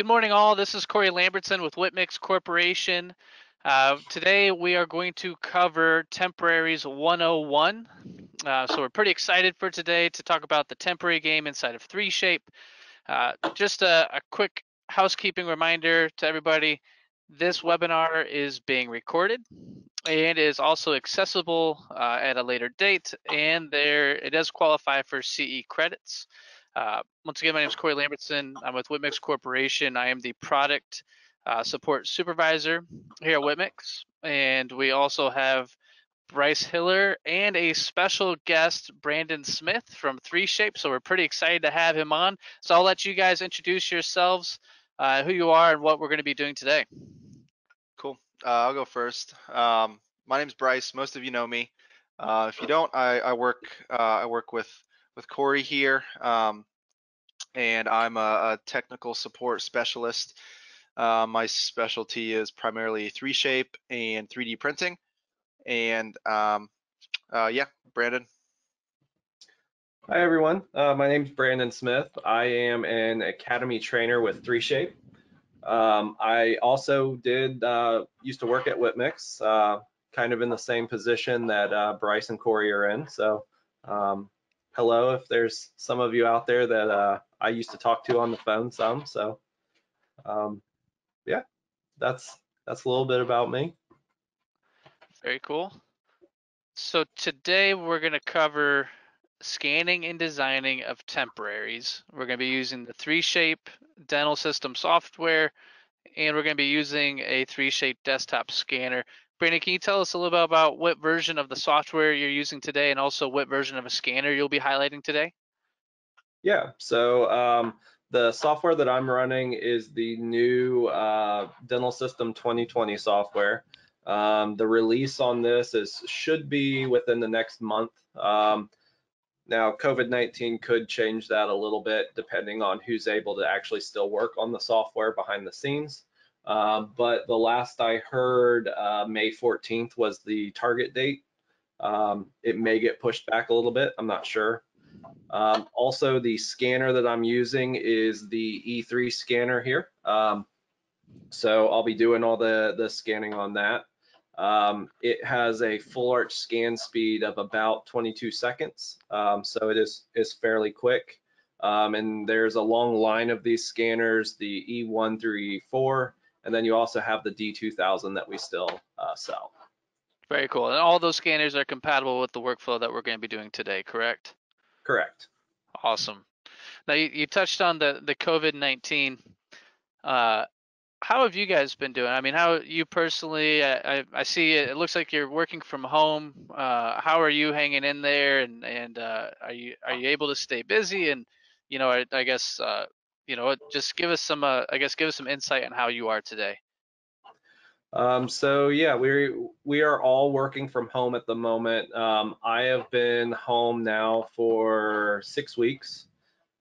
Good morning, all. This is Cory Lambertson with Whip Mix Corporation. Uh, today, we are going to cover Temporaries 101. Uh, so, we're pretty excited for today to talk about the temporary game inside of 3Shape. Uh, just a, a quick housekeeping reminder to everybody this webinar is being recorded and is also accessible uh, at a later date, and there it does qualify for CE credits. Uh, once again, my name is Cory Lambertson. I'm with Whip Mix Corporation. I am the product uh, support supervisor here at Whip Mix, and we also have Bryce Hiller and a special guest, Brandon Smith from 3Shape. So we're pretty excited to have him on. So I'll let you guys introduce yourselves, uh, who you are, and what we're going to be doing today. Cool. Uh, I'll go first. Um, my name is Bryce. Most of you know me. Uh, if you don't, I, I work uh, I work with with Cory here, um, and I'm a, a, technical support specialist. Uh, my specialty is primarily 3Shape and 3D printing. And um, uh, yeah, Brandon. Hi everyone, uh, my name is Brandon Smith. I am an academy trainer with 3Shape. Um, I also did uh, used to work at Whip Mix, uh, kind of in the same position that uh, Bryce and Cory are in. So um, hello if there's some of you out there that uh, I used to talk to on the phone some. So um, yeah, that's that's a little bit about me. Very cool. So today we're going to cover scanning and designing of temporaries. We're going to be using the 3Shape dental system software, and we're going to be using a 3Shape desktop scanner. Brandon, can you tell us a little bit about what version of the software you're using today and also what version of a scanner you'll be highlighting today? Yeah, so um, the software that I'm running is the new uh, Dental System 2020 software. Um, the release on this is should be within the next month. Um, now, COVID-19 could change that a little bit depending on who's able to actually still work on the software behind the scenes. Um, but the last I heard, uh, May 14th was the target date. Um, it may get pushed back a little bit, I'm not sure. Um, also, the scanner that I'm using is the E3 scanner here. Um, so I'll be doing all the, the scanning on that. Um, it has a full arch scan speed of about 22 seconds, um, so it is, is fairly quick. Um, and there's a long line of these scanners, the E1 through E4, and then you also have the D2000 that we still uh, sell. Very cool. And all those scanners are compatible with the workflow that we're going to be doing today, correct? Correct. Awesome. Now you, you touched on the the COVID-19 uh, how have you guys been doing? I mean, how you personally? I, I see it, it looks like you're working from home. Uh, how are you hanging in there? And and uh, are you are you able to stay busy? And you know, I, I guess uh, you know, just give us some. Uh, I guess give us some insight on how you are today. Um, so yeah, we we are all working from home at the moment. Um, I have been home now for six weeks.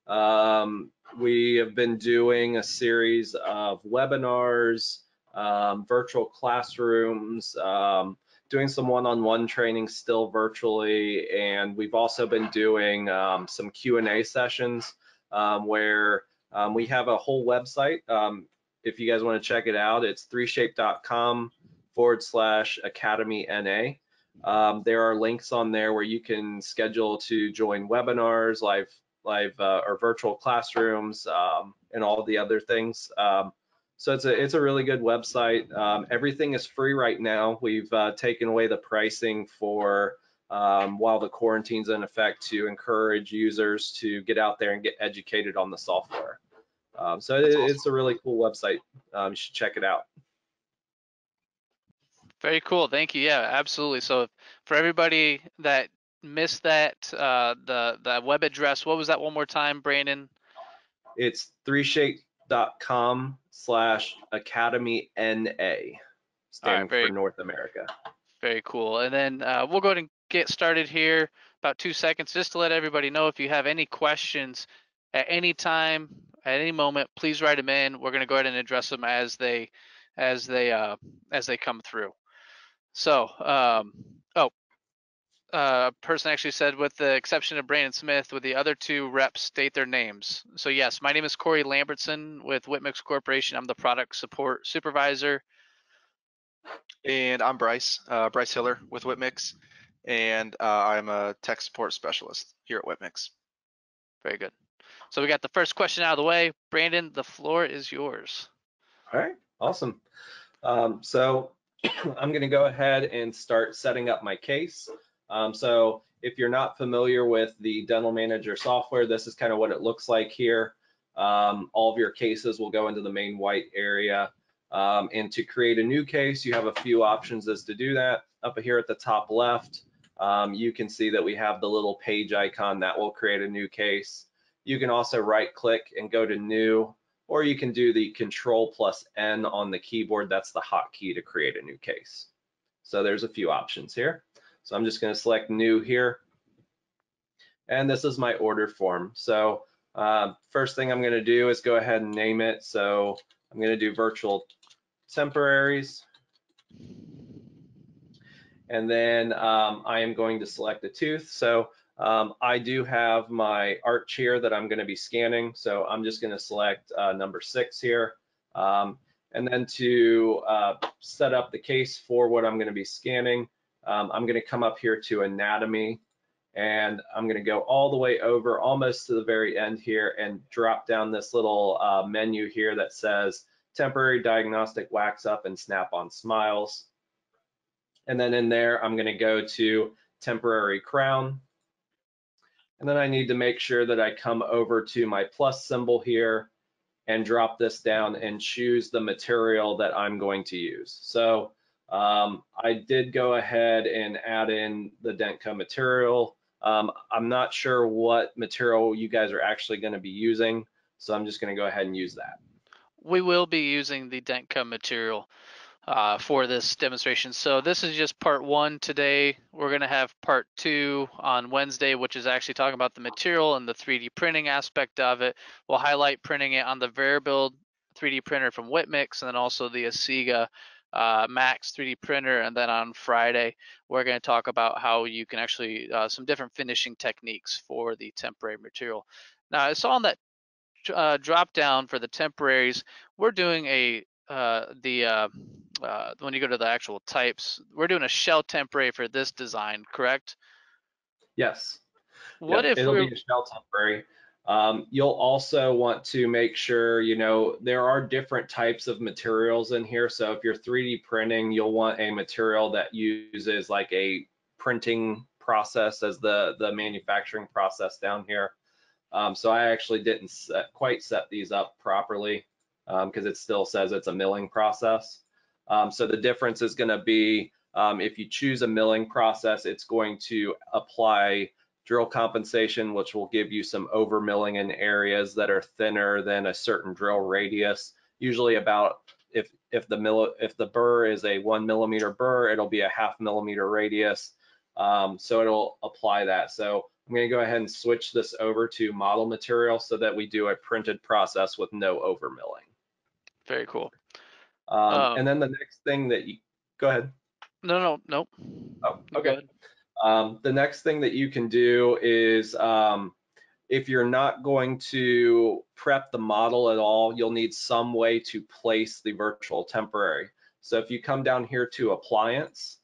Um, we have been doing a series of webinars, um, virtual classrooms, um, doing some one-on-one training still virtually, and we've also been doing um, some Q&A sessions um, where um, we have a whole website. Um, if you guys want to check it out, it's 3shape.com forward slash academy NA. Um, there are links on there where you can schedule to join webinars, live live uh, or virtual classrooms, um, and all the other things. Um, so it's a it's a really good website. Um, everything is free right now. We've uh, taken away the pricing for um, while the quarantine's in effect to encourage users to get out there and get educated on the software. Um, so it, awesome. it's a really cool website. Um, you should check it out. Very cool. Thank you. Yeah, absolutely. So for everybody that missed that uh, the the web address. What was that one more time, Brandon? It's 3shape.com slash academy NA, standing right, very, for North America. Very cool. And then uh, we'll go ahead and get started here. About two seconds, just to let everybody know if you have any questions at any time, at any moment, please write them in. We're going to go ahead and address them as they as they uh, as they come through. So, um, oh, uh, person actually said, with the exception of Brandon Smith, would the other two reps state their names? So yes, my name is Cory Lambertson with Whip Mix Corporation. I'm the product support supervisor. And I'm Bryce, uh, Bryce Hiller with Whip Mix, and uh, I'm a tech support specialist here at Whip Mix. Very good. So we got the first question out of the way. Brandon, the floor is yours. All right, awesome. Um, so I'm going to go ahead and start setting up my case. Um, so if you're not familiar with the Dental Manager software, this is kind of what it looks like here. Um, all of your cases will go into the main white area. Um, and to create a new case, you have a few options as to do that. Up here at the top left, um, you can see that we have the little page icon that will create a new case. You can also right click and go to new, or you can do the control plus N on the keyboard. That's the hotkey to create a new case. So there's a few options here. So I'm just going to select new here. And this is my order form. So uh, first thing I'm going to do is go ahead and name it. So I'm going to do virtual temporaries. And then um, I am going to select a tooth. So um, I do have my arch here that I'm going to be scanning. So I'm just going to select uh, number six here. Um, and then to uh, set up the case for what I'm going to be scanning, um, I'm going to come up here to anatomy and I'm going to go all the way over almost to the very end here and drop down this little uh, menu here that says temporary diagnostic wax up and snap on smiles. And then in there, I'm going to go to temporary crown. And then I need to make sure that I come over to my plus symbol here and drop this down and choose the material that I'm going to use. So um, I did go ahead and add in the Dentca material. Um, I'm not sure what material you guys are actually going to be using, so I'm just going to go ahead and use that. We will be using the Dentca material uh, for this demonstration. So this is just part one today. We're going to have part two on Wednesday, which is actually talking about the material and the 3D printing aspect of it. We'll highlight printing it on the VeriBuild 3D printer from Whip Mix and then also the Asiga uh, Max 3D printer. And then on Friday, we're going to talk about how you can actually, uh, some different finishing techniques for the temporary material. Now I saw on that uh, drop down for the temporaries, we're doing a, uh, the, uh, uh, when you go to the actual types, we're doing a shell temporary for this design, correct? Yes. What Yep, if it'll we're, be a shell temporary. Um, you'll also want to make sure, you know, there are different types of materials in here. So if you're 3D printing, you'll want a material that uses like a printing process as the, the manufacturing process down here. Um, so I actually didn't set, quite set these up properly because it still says it's a milling process. Um, so the difference is going to be um, if you choose a milling process, it's going to apply drill compensation, which will give you some over milling in areas that are thinner than a certain drill radius. Usually about if if the mill if the burr is a one millimeter burr, it'll be a half millimeter radius. Um, so it'll apply that. So I'm going to go ahead and switch this over to model material so that we do a printed process with no over milling. Very cool. Um, Um, and then the next thing that you go ahead. No, no, no. Oh, okay. Um, the next thing that you can do is um, if you're not going to prep the model at all, you'll need some way to place the virtual temporary. So if you come down here to appliance,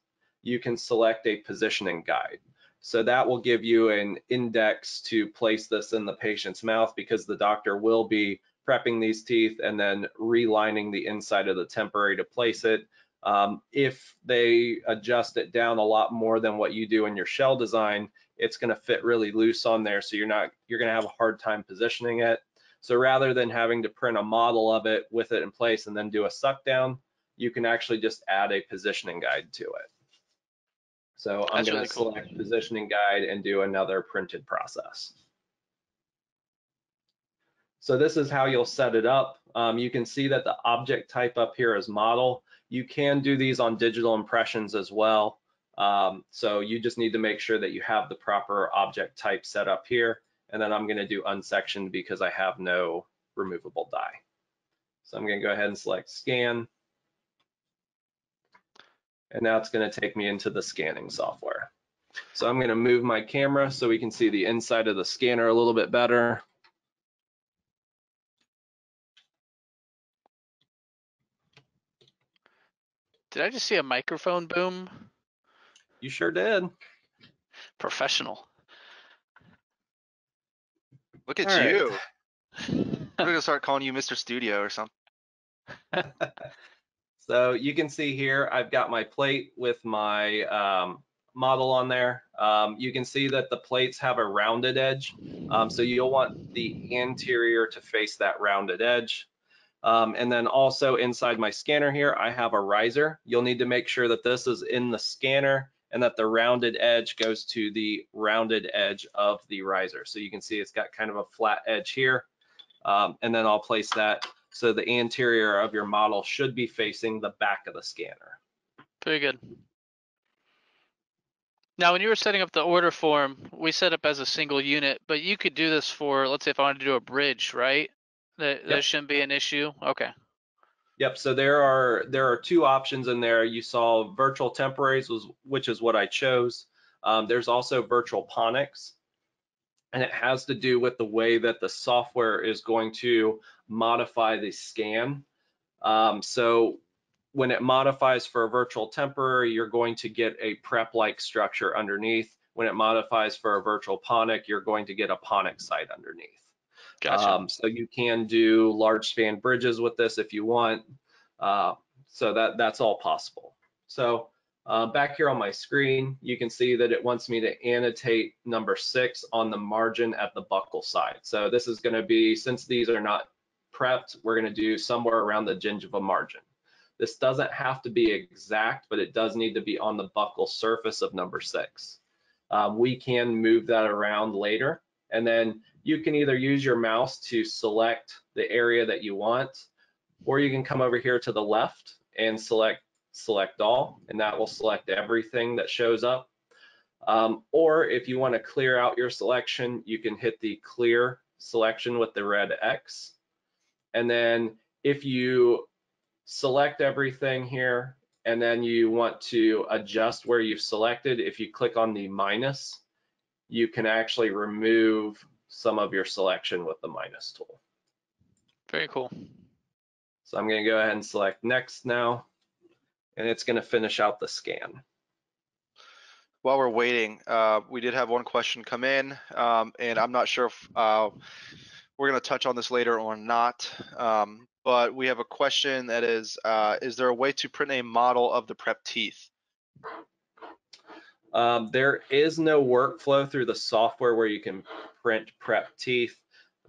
you can select a positioning guide. So that will give you an index to place this in the patient's mouth because the doctor will be prepping these teeth and then relining the inside of the temporary to place it. Um, if they adjust it down a lot more than what you do in your shell design, it's going to fit really loose on there. So you're not, you're going to have a hard time positioning it. So rather than having to print a model of it with it in place and then do a suck down, you can actually just add a positioning guide to it. So I'm going really to cool. select positioning guide and do another printed process. So this is how you'll set it up. Um, you can see that the object type up here is model. You can do these on digital impressions as well. Um, so you just need to make sure that you have the proper object type set up here. And then I'm gonna do unsectioned because I have no removable die. So I'm gonna go ahead and select scan. And now it's gonna take me into the scanning software. So I'm gonna move my camera so we can see the inside of the scanner a little bit better. Did I just see a microphone boom? You sure did. Professional. Look at All right. you. We're gonna start calling you Mr. Studio or something. So you can see here, I've got my plate with my um, model on there. Um, you can see that the plates have a rounded edge. Um, so you'll want the anterior to face that rounded edge. Um, and then also inside my scanner here, I have a riser. You'll need to make sure that this is in the scanner and that the rounded edge goes to the rounded edge of the riser. So you can see it's got kind of a flat edge here. Um, and then I'll place that so the anterior of your model should be facing the back of the scanner. Very good. Now, when you were setting up the order form, we set up as a single unit, but you could do this for, let's say if I wanted to do a bridge, right? That, Yep. that shouldn't be an issue. Okay. Yep, so there are there are two options in there. You saw virtual temporaries, was, which is what I chose. Um, there's also virtual pontics, and it has to do with the way that the software is going to modify the scan. Um, so when it modifies for a virtual temporary, you're going to get a prep-like structure underneath. When it modifies for a virtual pontic, you're going to get a pontic site underneath. Gotcha. Um, so you can do large span bridges with this if you want. Uh, so that that's all possible. So uh, back here on my screen, you can see that it wants me to annotate number six on the margin at the buccal side. So this is going to be, since these are not prepped, we're going to do somewhere around the gingiva margin. This doesn't have to be exact, but it does need to be on the buccal surface of number six. Um, we can move that around later. And then you can either use your mouse to select the area that you want, or you can come over here to the left and select select all, and that will select everything that shows up. Um, or if you want to clear out your selection, you can hit the clear selection with the red X. And then if you select everything here, and then you want to adjust where you've selected, if you click on the minus, you can actually remove some of your selection with the minus tool. Very cool. So I'm going to go ahead and select next now, and it's going to finish out the scan. While we're waiting, uh, we did have one question come in, um, and I'm not sure if uh, we're going to touch on this later or not. Um, but we have a question that is, uh, is there a way to print a model of the prep teeth? Um, there is no workflow through the software where you can print prep teeth.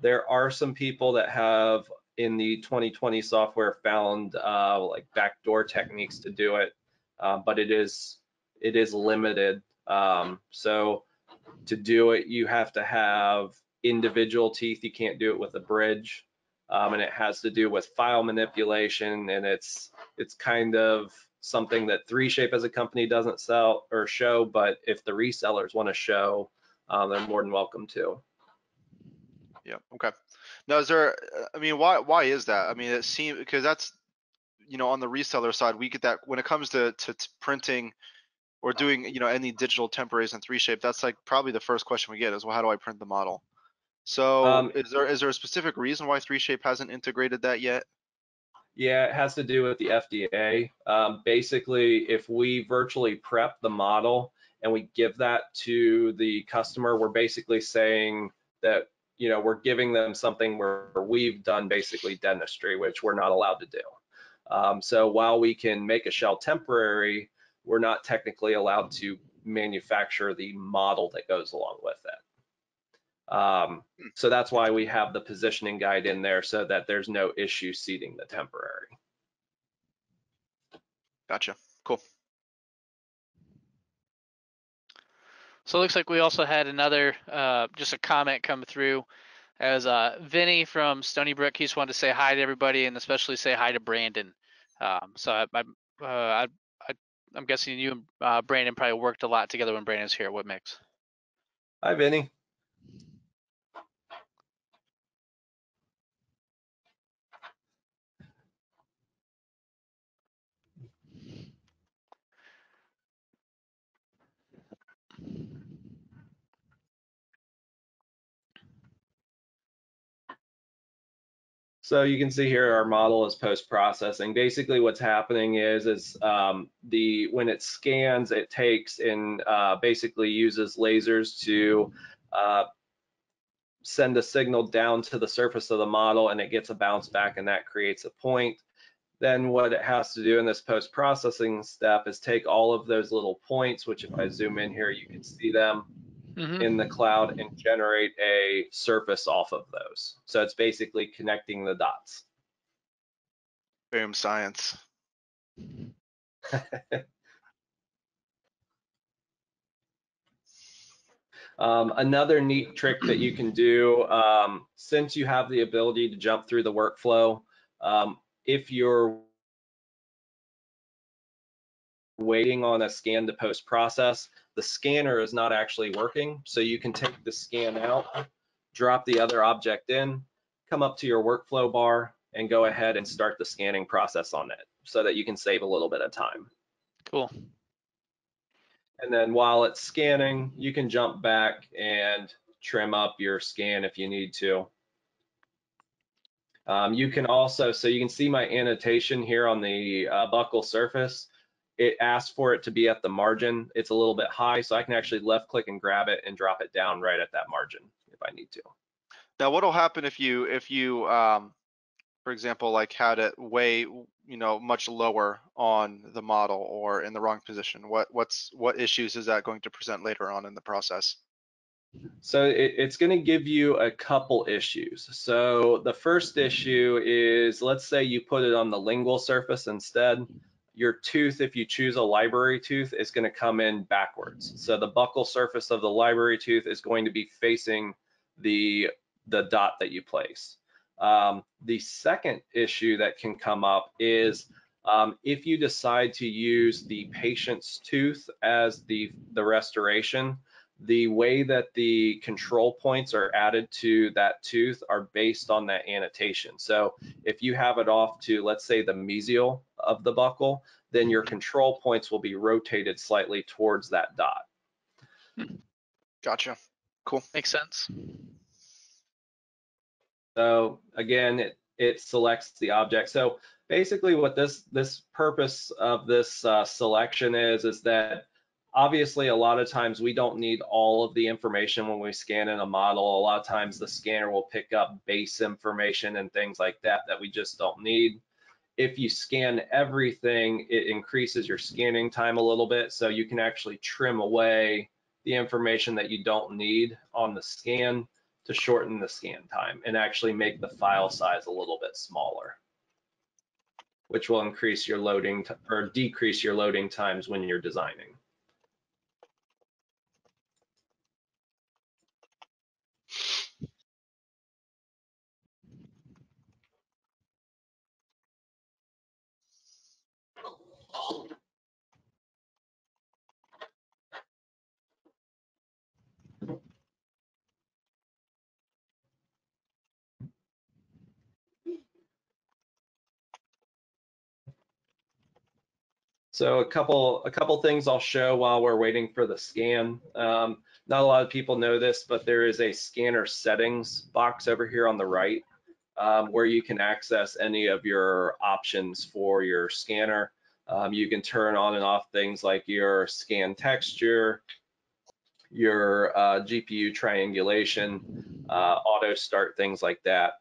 There are some people that have in the 2020 software found uh, like backdoor techniques to do it, uh, but it is it is limited. Um, so to do it, you have to have individual teeth. You can't do it with a bridge, um, and it has to do with file manipulation, and it's it's kind of something that 3Shape as a company doesn't sell or show, but if the resellers want to show, um, they're more than welcome to. Yeah, okay. Now, is there, uh, I mean, why, why is that? I mean, it seems, because that's, you know, on the reseller side, we get that, when it comes to, to t- printing or doing, you know, any digital temporaries in 3Shape, that's like probably the first question we get is, well, how do I print the model? So Um, is there, is there a specific reason why 3Shape hasn't integrated that yet? Yeah, it has to do with the FDA. Um, basically, if we virtually prep the model and we give that to the customer, we're basically saying that, you know, we're giving them something where we've done basically dentistry, which we're not allowed to do. Um, so while we can make a shell temporary, we're not technically allowed to manufacture the model that goes along with it. Um, so that's why we have the positioning guide in there so that there's no issue seating the temporary. Gotcha, cool. So it looks like we also had another, uh, just a comment come through as uh, Vinny from Stony Brook. He just wanted to say hi to everybody and especially say hi to Brandon. Um, so I, I, uh, I, I, I'm guessing you and uh, Brandon probably worked a lot together when Brandon's here at Whip Mix. Hi, Vinny. So you can see here our model is post-processing. Basically what's happening is, is um, the when it scans, it takes and uh, basically uses lasers to uh, send a signal down to the surface of the model and it gets a bounce back and that creates a point. Then what it has to do in this post-processing step is take all of those little points, which if I zoom in here, you can see them, Mhm. in the cloud and generate a surface off of those. So it's basically connecting the dots. Boom science. Um, another neat trick that you can do, um, since you have the ability to jump through the workflow, um, if you're waiting on a scan to post process, the scanner is not actually working. So you can take the scan out, drop the other object in, come up to your workflow bar and go ahead and start the scanning process on it so that you can save a little bit of time. Cool. And then while it's scanning, you can jump back and trim up your scan if you need to. Um, you can also, so you can see my annotation here on the uh, buccal surface. It asks for it to be at the margin. It's a little bit high, so I can actually left click and grab it and drop it down right at that margin if I need to. Now, what'll happen if you, if you, um, for example, like had it way, you know, much lower on the model or in the wrong position? What, what's, what issues is that going to present later on in the process? So it, it's going to give you a couple issues. So the first issue is, let's say you put it on the lingual surface instead. Your tooth, if you choose a library tooth, is going to come in backwards. So the buccal surface of the library tooth is going to be facing the, the dot that you place. Um, the second issue that can come up is um, if you decide to use the patient's tooth as the, the restoration, the way that the control points are added to that tooth are based on that annotation. So if you have it off to, let's say, the mesial of the buccal, then your control points will be rotated slightly towards that dot. Gotcha. Cool. Makes sense. So again, it, it selects the object. So basically what this, this purpose of this uh, selection is, is that obviously a lot of times we don't need all of the information when we scan in a model. A lot of times the scanner will pick up base information and things like that that we just don't need. If you scan everything, it increases your scanning time a little bit. So you can actually trim away the information that you don't need on the scan to shorten the scan time and actually make the file size a little bit smaller, which will increase your loading or decrease your loading times when you're designing. So a couple a couple things I'll show while we're waiting for the scan. Um, not a lot of people know this, but there is a scanner settings box over here on the right um, where you can access any of your options for your scanner. Um, you can turn on and off things like your scan texture, your uh, GPU triangulation, uh, auto start, things like that.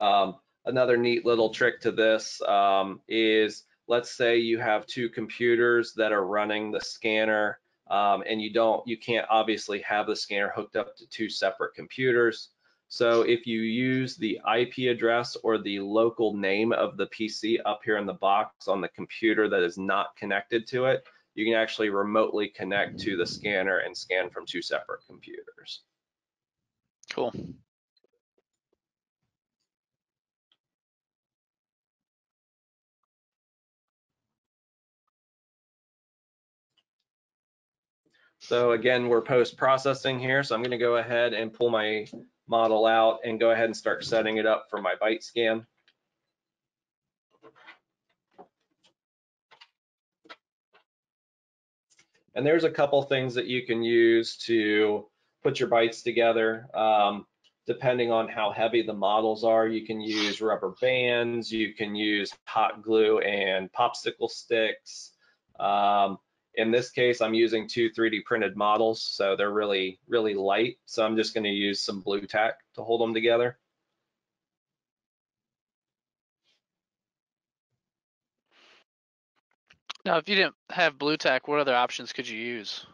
Um, another neat little trick to this um, is let's say you have two computers that are running the scanner um, and you don't you can't obviously have the scanner hooked up to two separate computers so if you use the IP address or the local name of the PC up here in the box on the computer that is not connected to it you can actually remotely connect to the scanner and scan from two separate computers Cool. So again, we're post-processing here, so I'm gonna go ahead and pull my model out and go ahead and start setting it up for my bite scan. And there's a couple things that you can use to put your bites together. Um, depending on how heavy the models are, you can use rubber bands, you can use hot glue and popsicle sticks. Um, in this case, I'm using two 3D printed models, so they're really, really light. So I'm just gonna use some blue tack to hold them together. Now, if you didn't have blue tack, what other options could you use?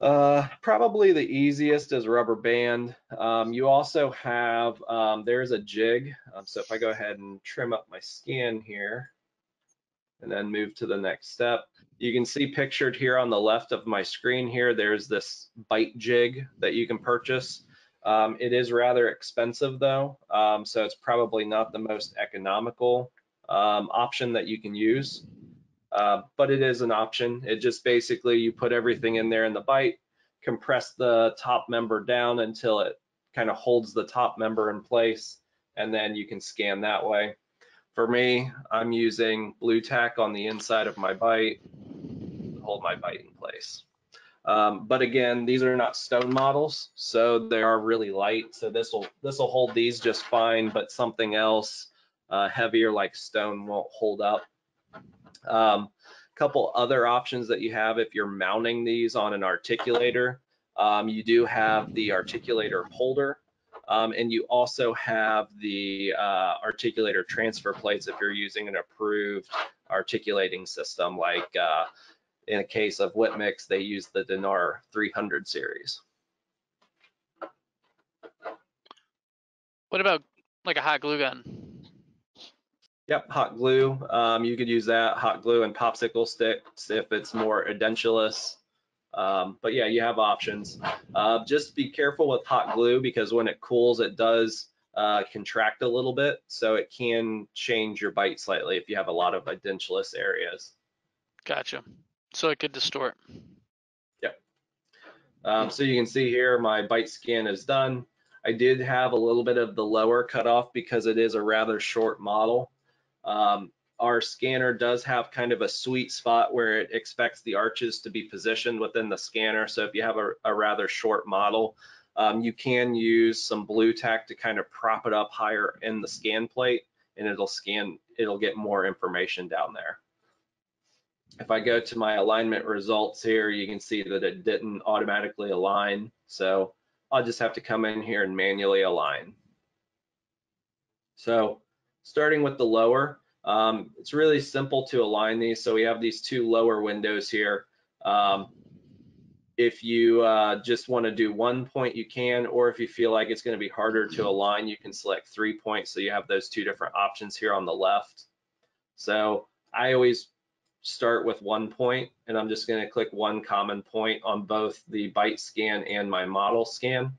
Uh, probably the easiest is rubber band. Um, you also have, um, there's a jig. Um, so if I go ahead and trim up my skin here and then move to the next step, you can see pictured here on the left of my screen here, there's this bite jig that you can purchase. Um, it is rather expensive though, um, so it's probably not the most economical um, option that you can use. Uh, but it is an option. It just basically you put everything in there in the bite, compress the top member down until it kind of holds the top member in place, and then you can scan that way. For me, I'm using blue tack on the inside of my bite to hold my bite in place. Um, but again, these are not stone models, so they are really light. So this will this will hold these just fine, but something else uh, heavier like stone won't hold up. Um, couple other options that you have if you're mounting these on an articulator, um, you do have the articulator holder, um, and you also have the uh, articulator transfer plates if you're using an approved articulating system, like uh, in a case of Whip-Mix, they use the Denar 300 series. What about like a hot glue gun? Yep, hot glue. Um, you could use that hot glue and popsicle sticks if it's more edentulous. Um, but yeah, you have options. Uh, just be careful with hot glue because when it cools, it does uh, contract a little bit. So it can change your bite slightly if you have a lot of edentulous areas. Gotcha. So it could distort. Yep. Um, so you can see here, my bite scan is done. I did have a little bit of the lower cut off because it is a rather short model. Um, our scanner does have kind of a sweet spot where it expects the arches to be positioned within the scanner. So if you have a, a rather short model, um, you can use some blue tack to kind of prop it up higher in the scan plate and it'll scan, it'll get more information down there. If I go to my alignment results here, you can see that it didn't automatically align. So I'll just have to come in here and manually align. So starting with the lower, um, it's really simple to align these. So we have these two lower windows here. Um, if you uh, just want to do one point, you can, or if you feel like it's going to be harder to align, you can select three points. So you have those two different options here on the left. So I always start with one point, and I'm just going to click one common point on both the bite scan and my model scan.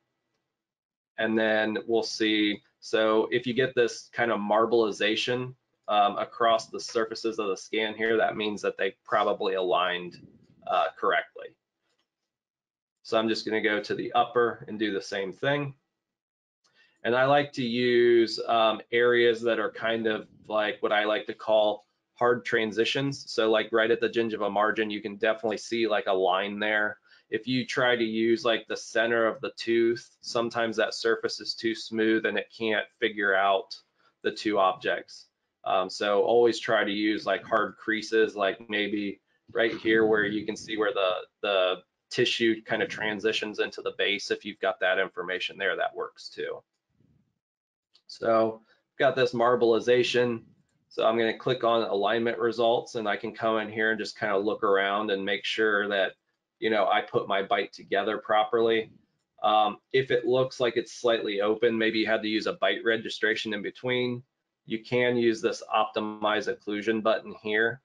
And then we'll see so if you get this kind of marbleization um, across the surfaces of the scan here, that means that they probably aligned uh, correctly. So I'm just gonna go to the upper and do the same thing. And I like to use um, areas that are kind of like what I like to call hard transitions. So like right at the gingiva margin, you can definitely see like a line there if you try to use like the center of the tooth, sometimes that surface is too smooth and it can't figure out the two objects. Um, so always try to use like hard creases, like maybe right here where you can see where the, the tissue kind of transitions into the base. If you've got that information there, that works too. So got this marbleization. So I'm going to click on alignment results and I can come in here and just kind of look around and make sure that you know, I put my bite together properly. Um, if it looks like it's slightly open, maybe you had to use a bite registration in between, you can use this optimize occlusion button here.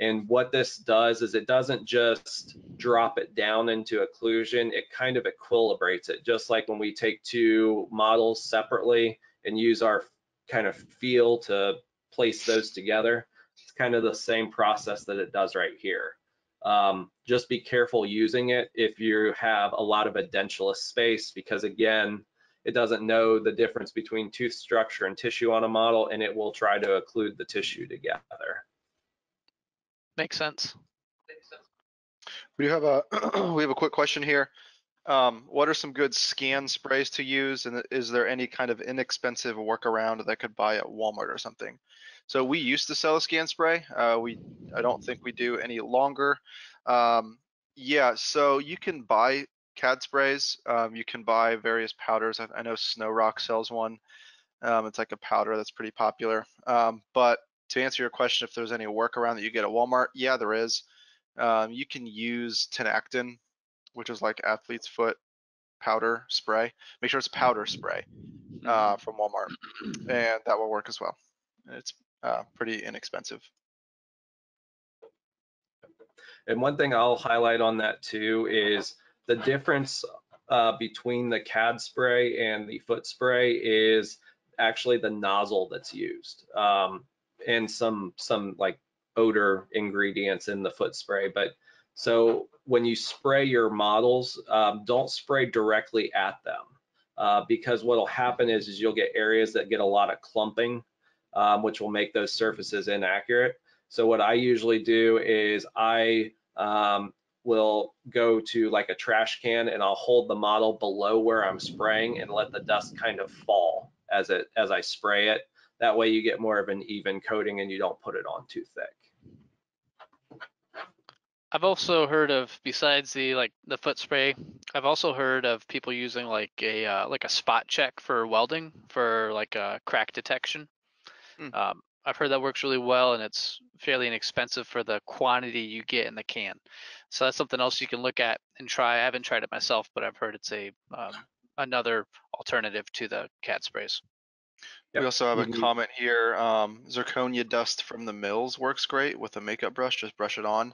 And what this does is it doesn't just drop it down into occlusion, it kind of equilibrates it, just like when we take two models separately and use our kind of feel to place those together. It's kind of the same process that it does right here. Um, just be careful using it if you have a lot of edentulous space because again, it doesn't know the difference between tooth structure and tissue on a model and it will try to occlude the tissue together. Makes sense. We have a we have a quick question here. Um, what are some good scan sprays to use? And is there any kind of inexpensive workaround that I could buy at Walmart or something? So we used to sell a scan spray. Uh, we, I don't think we do any longer. Um, yeah, so you can buy CAD sprays. Um, you can buy various powders. I, I know Snow Rock sells one. Um, it's like a powder that's pretty popular. Um, but to answer your question, if there's any workaround that you get at Walmart, yeah, there is. Um, you can use Tinactin, which is like athlete's foot powder spray. Make sure it's powder spray uh, from Walmart, and that will work as well. It's uh, pretty inexpensive. And one thing I'll highlight on that too is the difference uh, between the CAD spray and the foot spray is actually the nozzle that's used um, and some some like odor ingredients in the foot spray. But so when you spray your models, um, don't spray directly at them uh, because what'll happen is, is you'll get areas that get a lot of clumping, um, which will make those surfaces inaccurate. So what I usually do is I um, will go to like a trash can and I'll hold the model below where I'm spraying and let the dust kind of fall as it as I spray it. That way you get more of an even coating and you don't put it on too thick. I've also heard of besides the like the foot spray, I've also heard of people using like a uh, like a spot check for welding for like a crack detection. Hmm. Um, I've heard that works really well and it's fairly inexpensive for the quantity you get in the can. So that's something else you can look at and try. I haven't tried it myself, but I've heard it's a um, another alternative to the CAD sprays. We also have a Mhm. comment here. Um, zirconia dust from the mills works great with a makeup brush. Just brush it on.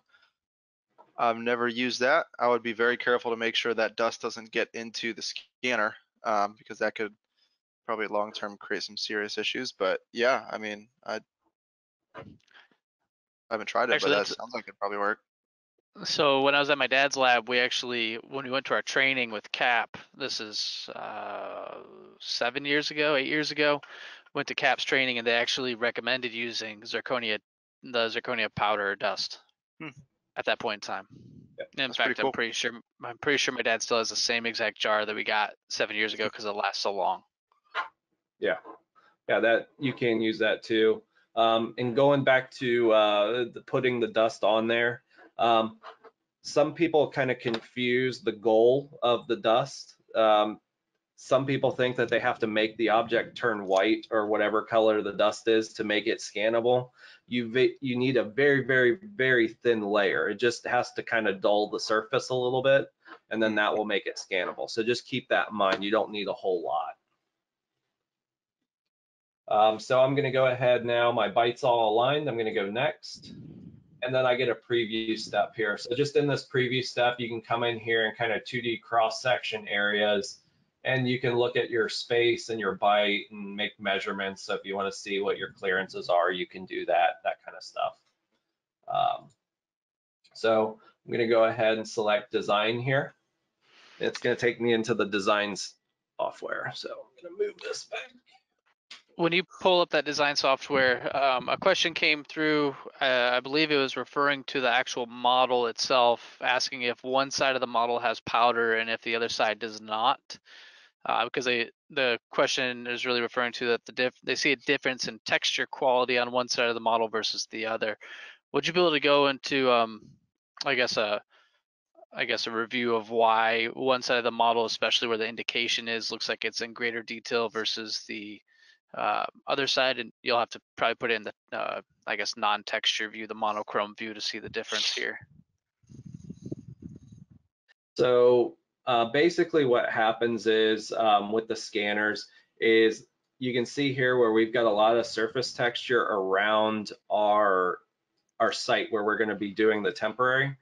I've never used that. I would be very careful to make sure that dust doesn't get into the scanner um, because that could probably long term create some serious issues. But yeah, I mean, I, I haven't tried it, Actually, but that sounds like it'd probably work. So when I was at my dad's lab, we actually, when we went to our training with CAP, this is uh, seven years ago, eight years ago, went to CAP's training and they actually recommended using zirconia, the zirconia powder or dust Hmm. at that point in time. Yep, in that's pretty fact, cool. I'm pretty sure, I'm pretty sure my dad still has the same exact jar that we got seven years ago because it lasts so long. Yeah, yeah, that you can use that too. Um, and going back to uh, the, putting the dust on there, um, some people kind of confuse the goal of the dust. Um, some people think that they have to make the object turn white or whatever color the dust is to make it scannable. You you need a very very very thin layer. It just has to kind of dull the surface a little bit, and then that will make it scannable. So just keep that in mind. You don't need a whole lot. Um, so I'm going to go ahead now. My bite's all aligned. I'm going to go next. And then I get a preview step here. So just in this preview step, you can come in here and kind of 2D cross section areas and you can look at your space and your bite and make measurements. So if you want to see what your clearances are, you can do that, that kind of stuff. Um, so I'm going to go ahead and select design here. It's going to take me into the designs software. So I'm going to move this back. When you pull up that design software, um, a question came through. Uh, I believe it was referring to the actual model itself, asking if one side of the model has powder and if the other side does not. Uh, because they, the question is really referring to that the diff, they see a difference in texture quality on one side of the model versus the other. Would you be able to go into, um, I guess a, I guess a review of why one side of the model, especially where the indication is, looks like it's in greater detail versus the uh, other side, and you'll have to probably put in the, uh, I guess, non-texture view, the monochrome view to see the difference here. So uh, basically what happens is um, with the scanners is you can see here where we've got a lot of surface texture around our our site where we're going to be doing the temporary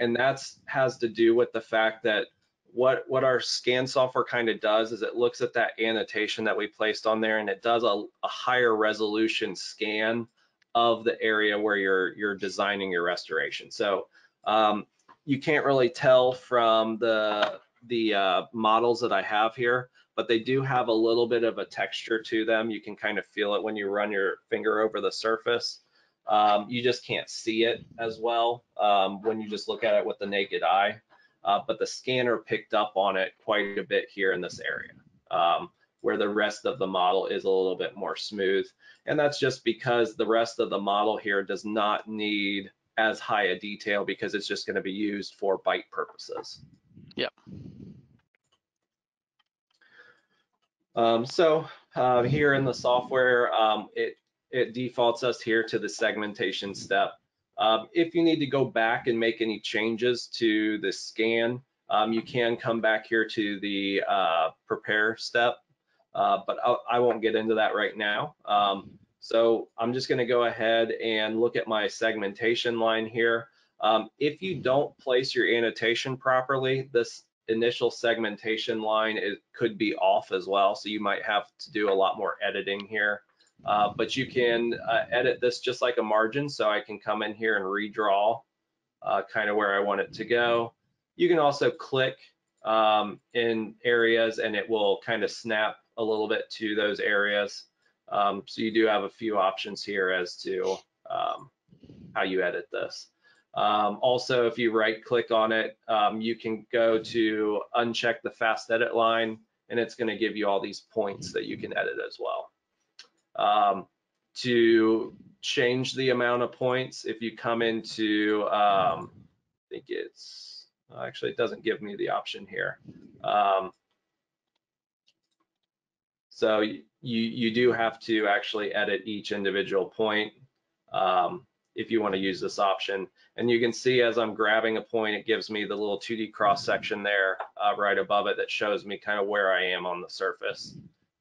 and that's has to do with the fact that what what our scan software kind of does is it looks at that annotation that we placed on there and it does a, a higher resolution scan of the area where you're you're designing your restoration so um, you can't really tell from the the uh, models that I have here, but they do have a little bit of a texture to them. You can kind of feel it when you run your finger over the surface. Um, you just can't see it as well um, when you just look at it with the naked eye. Uh, but the scanner picked up on it quite a bit here in this area, um, where the rest of the model is a little bit more smooth. And that's just because the rest of the model here does not need as high a detail because it's just gonna be used for bite purposes. Yep. Um, so uh, here in the software, um, it, it defaults us here to the segmentation step. Um, if you need to go back and make any changes to the scan, um, you can come back here to the uh, prepare step, uh, but I'll, I will not get into that right now. Um, so I'm just going to go ahead and look at my segmentation line here. Um, if you don't place your annotation properly, this initial segmentation line it could be off as well. So you might have to do a lot more editing here. Uh, but you can uh, edit this just like a margin. So I can come in here and redraw uh, kind of where I want it to go. You can also click um, in areas and it will kind of snap a little bit to those areas. Um, so you do have a few options here as to um, how you edit this. Um, also, if you right click on it, um, you can go to uncheck the fast edit line and it's going to give you all these points that you can edit as well. Um, to change the amount of points, if you come into, um, I think it's, actually it doesn't give me the option here. Um, so you, you do have to actually edit each individual point um, if you want to use this option. And you can see as I'm grabbing a point, it gives me the little 2D cross section there uh, right above it that shows me kind of where I am on the surface.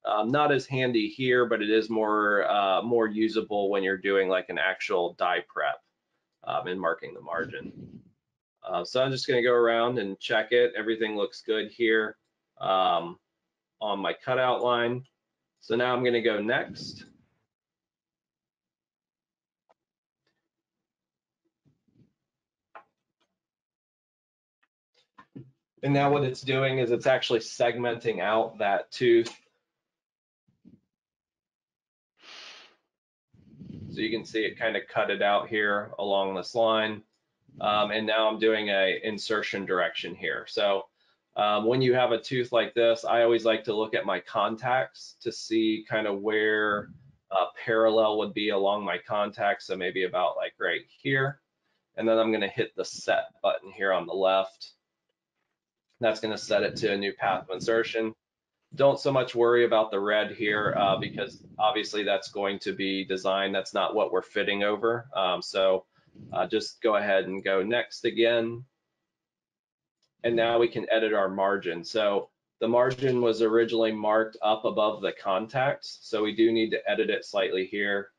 Um, not as handy here, but it is more uh, more usable when you're doing like an actual die prep um, and marking the margin. Uh, so I'm just going to go around and check it. Everything looks good here um, on my cutout line. So now I'm going to go next. And now what it's doing is it's actually segmenting out that tooth So you can see it kind of cut it out here along this line. Um, and now I'm doing a insertion direction here. So um, when you have a tooth like this, I always like to look at my contacts to see kind of where uh, parallel would be along my contacts. So maybe about like right here. And then I'm gonna hit the set button here on the left. That's gonna set it to a new path of insertion don't so much worry about the red here uh, because obviously that's going to be design. That's not what we're fitting over. Um, so uh, just go ahead and go next again. And now we can edit our margin. So the margin was originally marked up above the contacts. So we do need to edit it slightly here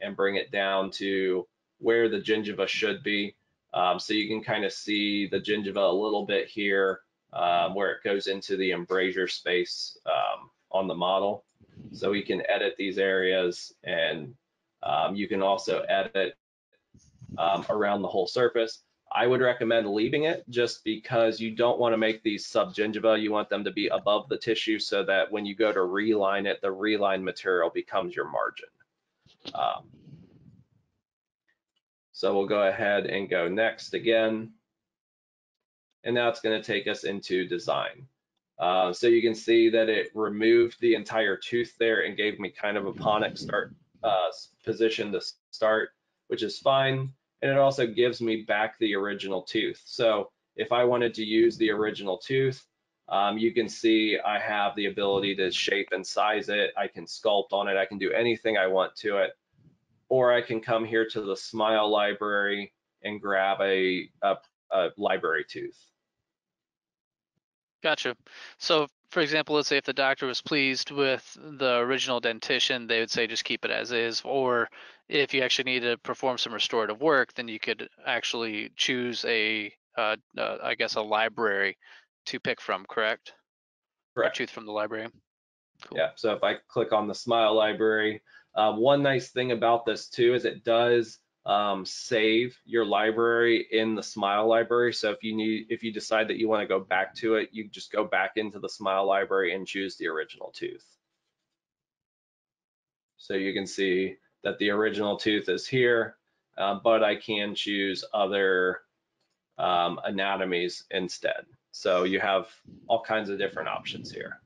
and bring it down to where the gingiva should be. Um, so you can kind of see the gingiva a little bit here um, where it goes into the embrasure space um, on the model. So we can edit these areas and um, you can also edit um, around the whole surface. I would recommend leaving it just because you don't want to make these subgingiva. You want them to be above the tissue so that when you go to reline it, the reline material becomes your margin. Um, so we'll go ahead and go next again and now it's going to take us into design. Uh, so you can see that it removed the entire tooth there and gave me kind of a pontic start uh, position to start, which is fine. And it also gives me back the original tooth. So if I wanted to use the original tooth, um, you can see I have the ability to shape and size it. I can sculpt on it. I can do anything I want to it. Or I can come here to the Smile library and grab a, a, a library tooth. Gotcha. So, for example, let's say if the doctor was pleased with the original dentition, they would say just keep it as is. Or if you actually need to perform some restorative work, then you could actually choose a, uh, uh, I guess, a library to pick from. Correct? Correct. A tooth from the library. Cool. Yeah. So if I click on the Smile library, uh, one nice thing about this too is it does um, save your library in the Smile library. So if you need, if you decide that you want to go back to it, you just go back into the Smile library and choose the original tooth. So you can see that the original tooth is here, uh, but I can choose other um, anatomies instead. So you have all kinds of different options here.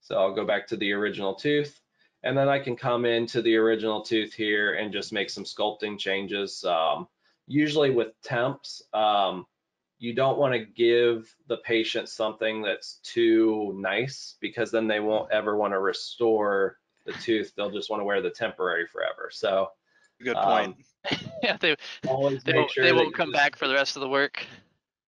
So I'll go back to the original tooth and then I can come into the original tooth here and just make some sculpting changes. Um, usually with temps, um, you don't want to give the patient something that's too nice because then they won't ever want to restore the tooth. They'll just want to wear the temporary forever. So Good point. um, yeah, they they make won't, sure they won't come just- back for the rest of the work.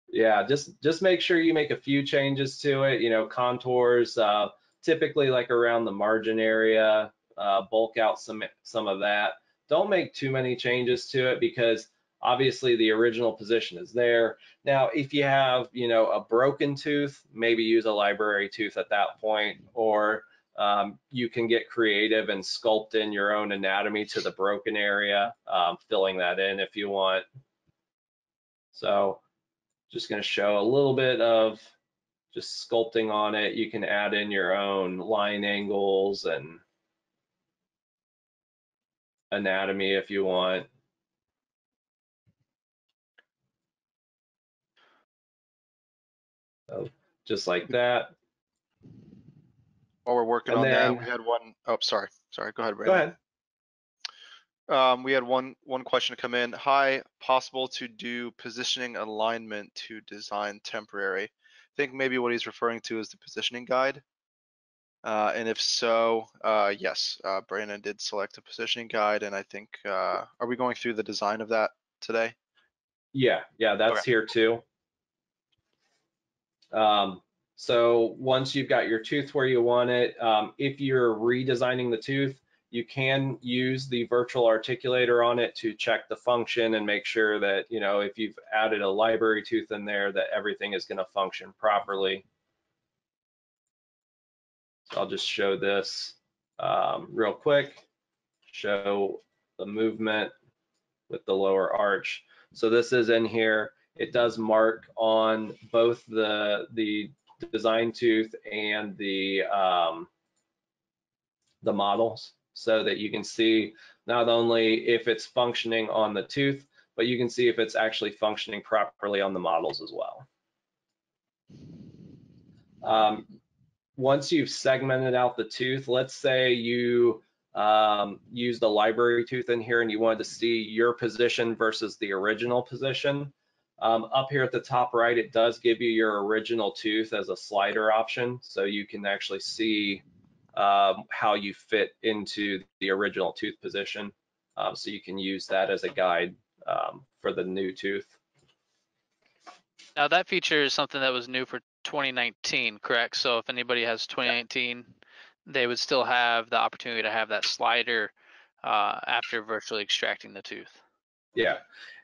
Yeah, just just make sure you make a few changes to it. You know, contours, uh, typically like around the margin area, uh, bulk out some some of that. Don't make too many changes to it because obviously the original position is there. Now, if you have you know a broken tooth, maybe use a library tooth at that point, or um, you can get creative and sculpt in your own anatomy to the broken area, um, filling that in if you want. So just going to show a little bit of just sculpting on it. You can add in your own line angles and anatomy if you want. So just like that. While we're working And on that, we had one, oh, sorry, sorry, go ahead, Go ahead. Um, we had one, one question to come in. Hi, possible to do positioning alignment to design temporary? I think maybe what he's referring to is the positioning guide. Uh, and if so, uh, yes, uh, Brandon did select a positioning guide and I think, uh, are we going through the design of that today? Yeah, yeah, that's Okay. here too. Um, so once you've got your tooth where you want it, um, if you're redesigning the tooth, you can use the virtual articulator on it to check the function and make sure that, you know, if you've added a library tooth in there, that everything is going to function properly. So I'll just show this um, real quick, show the movement with the lower arch. So this is in here. It does mark on both the the design tooth and the um, the models so that you can see not only if it's functioning on the tooth, but you can see if it's actually functioning properly on the models as well. Um, once you've segmented out the tooth, let's say you um, used a library tooth in here and you wanted to see your position versus the original position. Um, up here at the top right, it does give you your original tooth as a slider option. So you can actually see um, how you fit into the original tooth position. Um, so you can use that as a guide um, for the new tooth. Now that feature is something that was new for 2019, correct? So if anybody has 2019, they would still have the opportunity to have that slider uh, after virtually extracting the tooth. Yeah,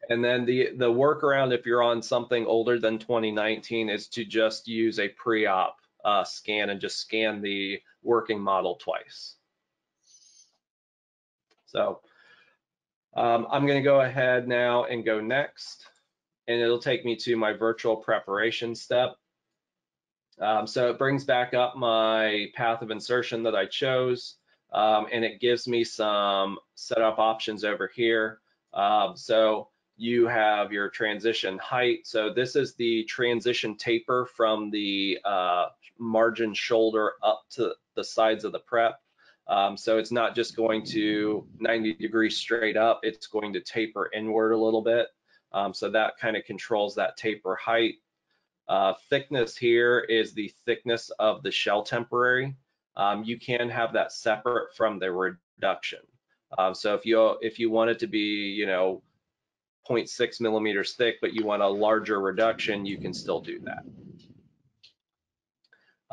and then the the workaround if you're on something older than 2019 is to just use a pre-op uh, scan and just scan the working model twice. So um, I'm going to go ahead now and go next, and it'll take me to my virtual preparation step. Um, so it brings back up my path of insertion that I chose, um, and it gives me some setup options over here. Um, so you have your transition height. So this is the transition taper from the uh, margin shoulder up to the sides of the prep. Um, so it's not just going to 90 degrees straight up, it's going to taper inward a little bit. Um, so that kind of controls that taper height. Uh, thickness here is the thickness of the shell temporary. Um, you can have that separate from the reduction. Um, so if you if you want it to be, you know, 0.6 millimeters thick, but you want a larger reduction, you can still do that.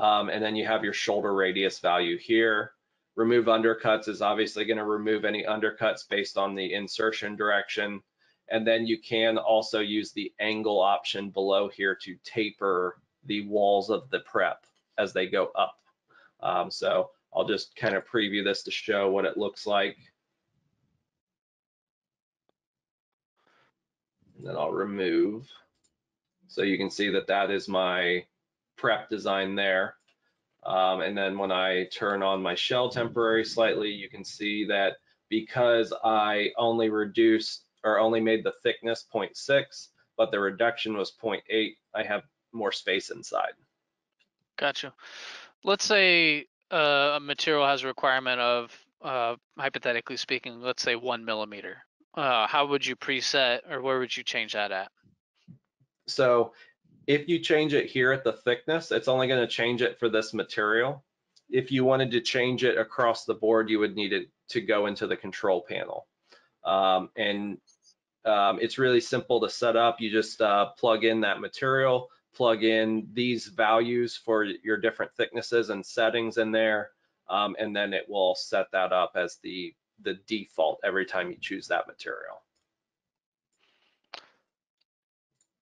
Um, and then you have your shoulder radius value here. Remove undercuts is obviously going to remove any undercuts based on the insertion direction. And then you can also use the angle option below here to taper the walls of the prep as they go up. Um, so I'll just kind of preview this to show what it looks like. And then I'll remove. So you can see that that is my prep design there. Um, and then when I turn on my shell temporary slightly, you can see that because I only reduced or only made the thickness 0.6, but the reduction was 0.8. I have more space inside. Gotcha. Let's say uh, a material has a requirement of, uh, hypothetically speaking, let's say one millimeter. Uh, how would you preset or where would you change that at? So if you change it here at the thickness, it's only going to change it for this material. If you wanted to change it across the board, you would need it to go into the control panel. Um, and um, it's really simple to set up. You just uh, plug in that material, plug in these values for your different thicknesses and settings in there, um, and then it will set that up as the, the default every time you choose that material.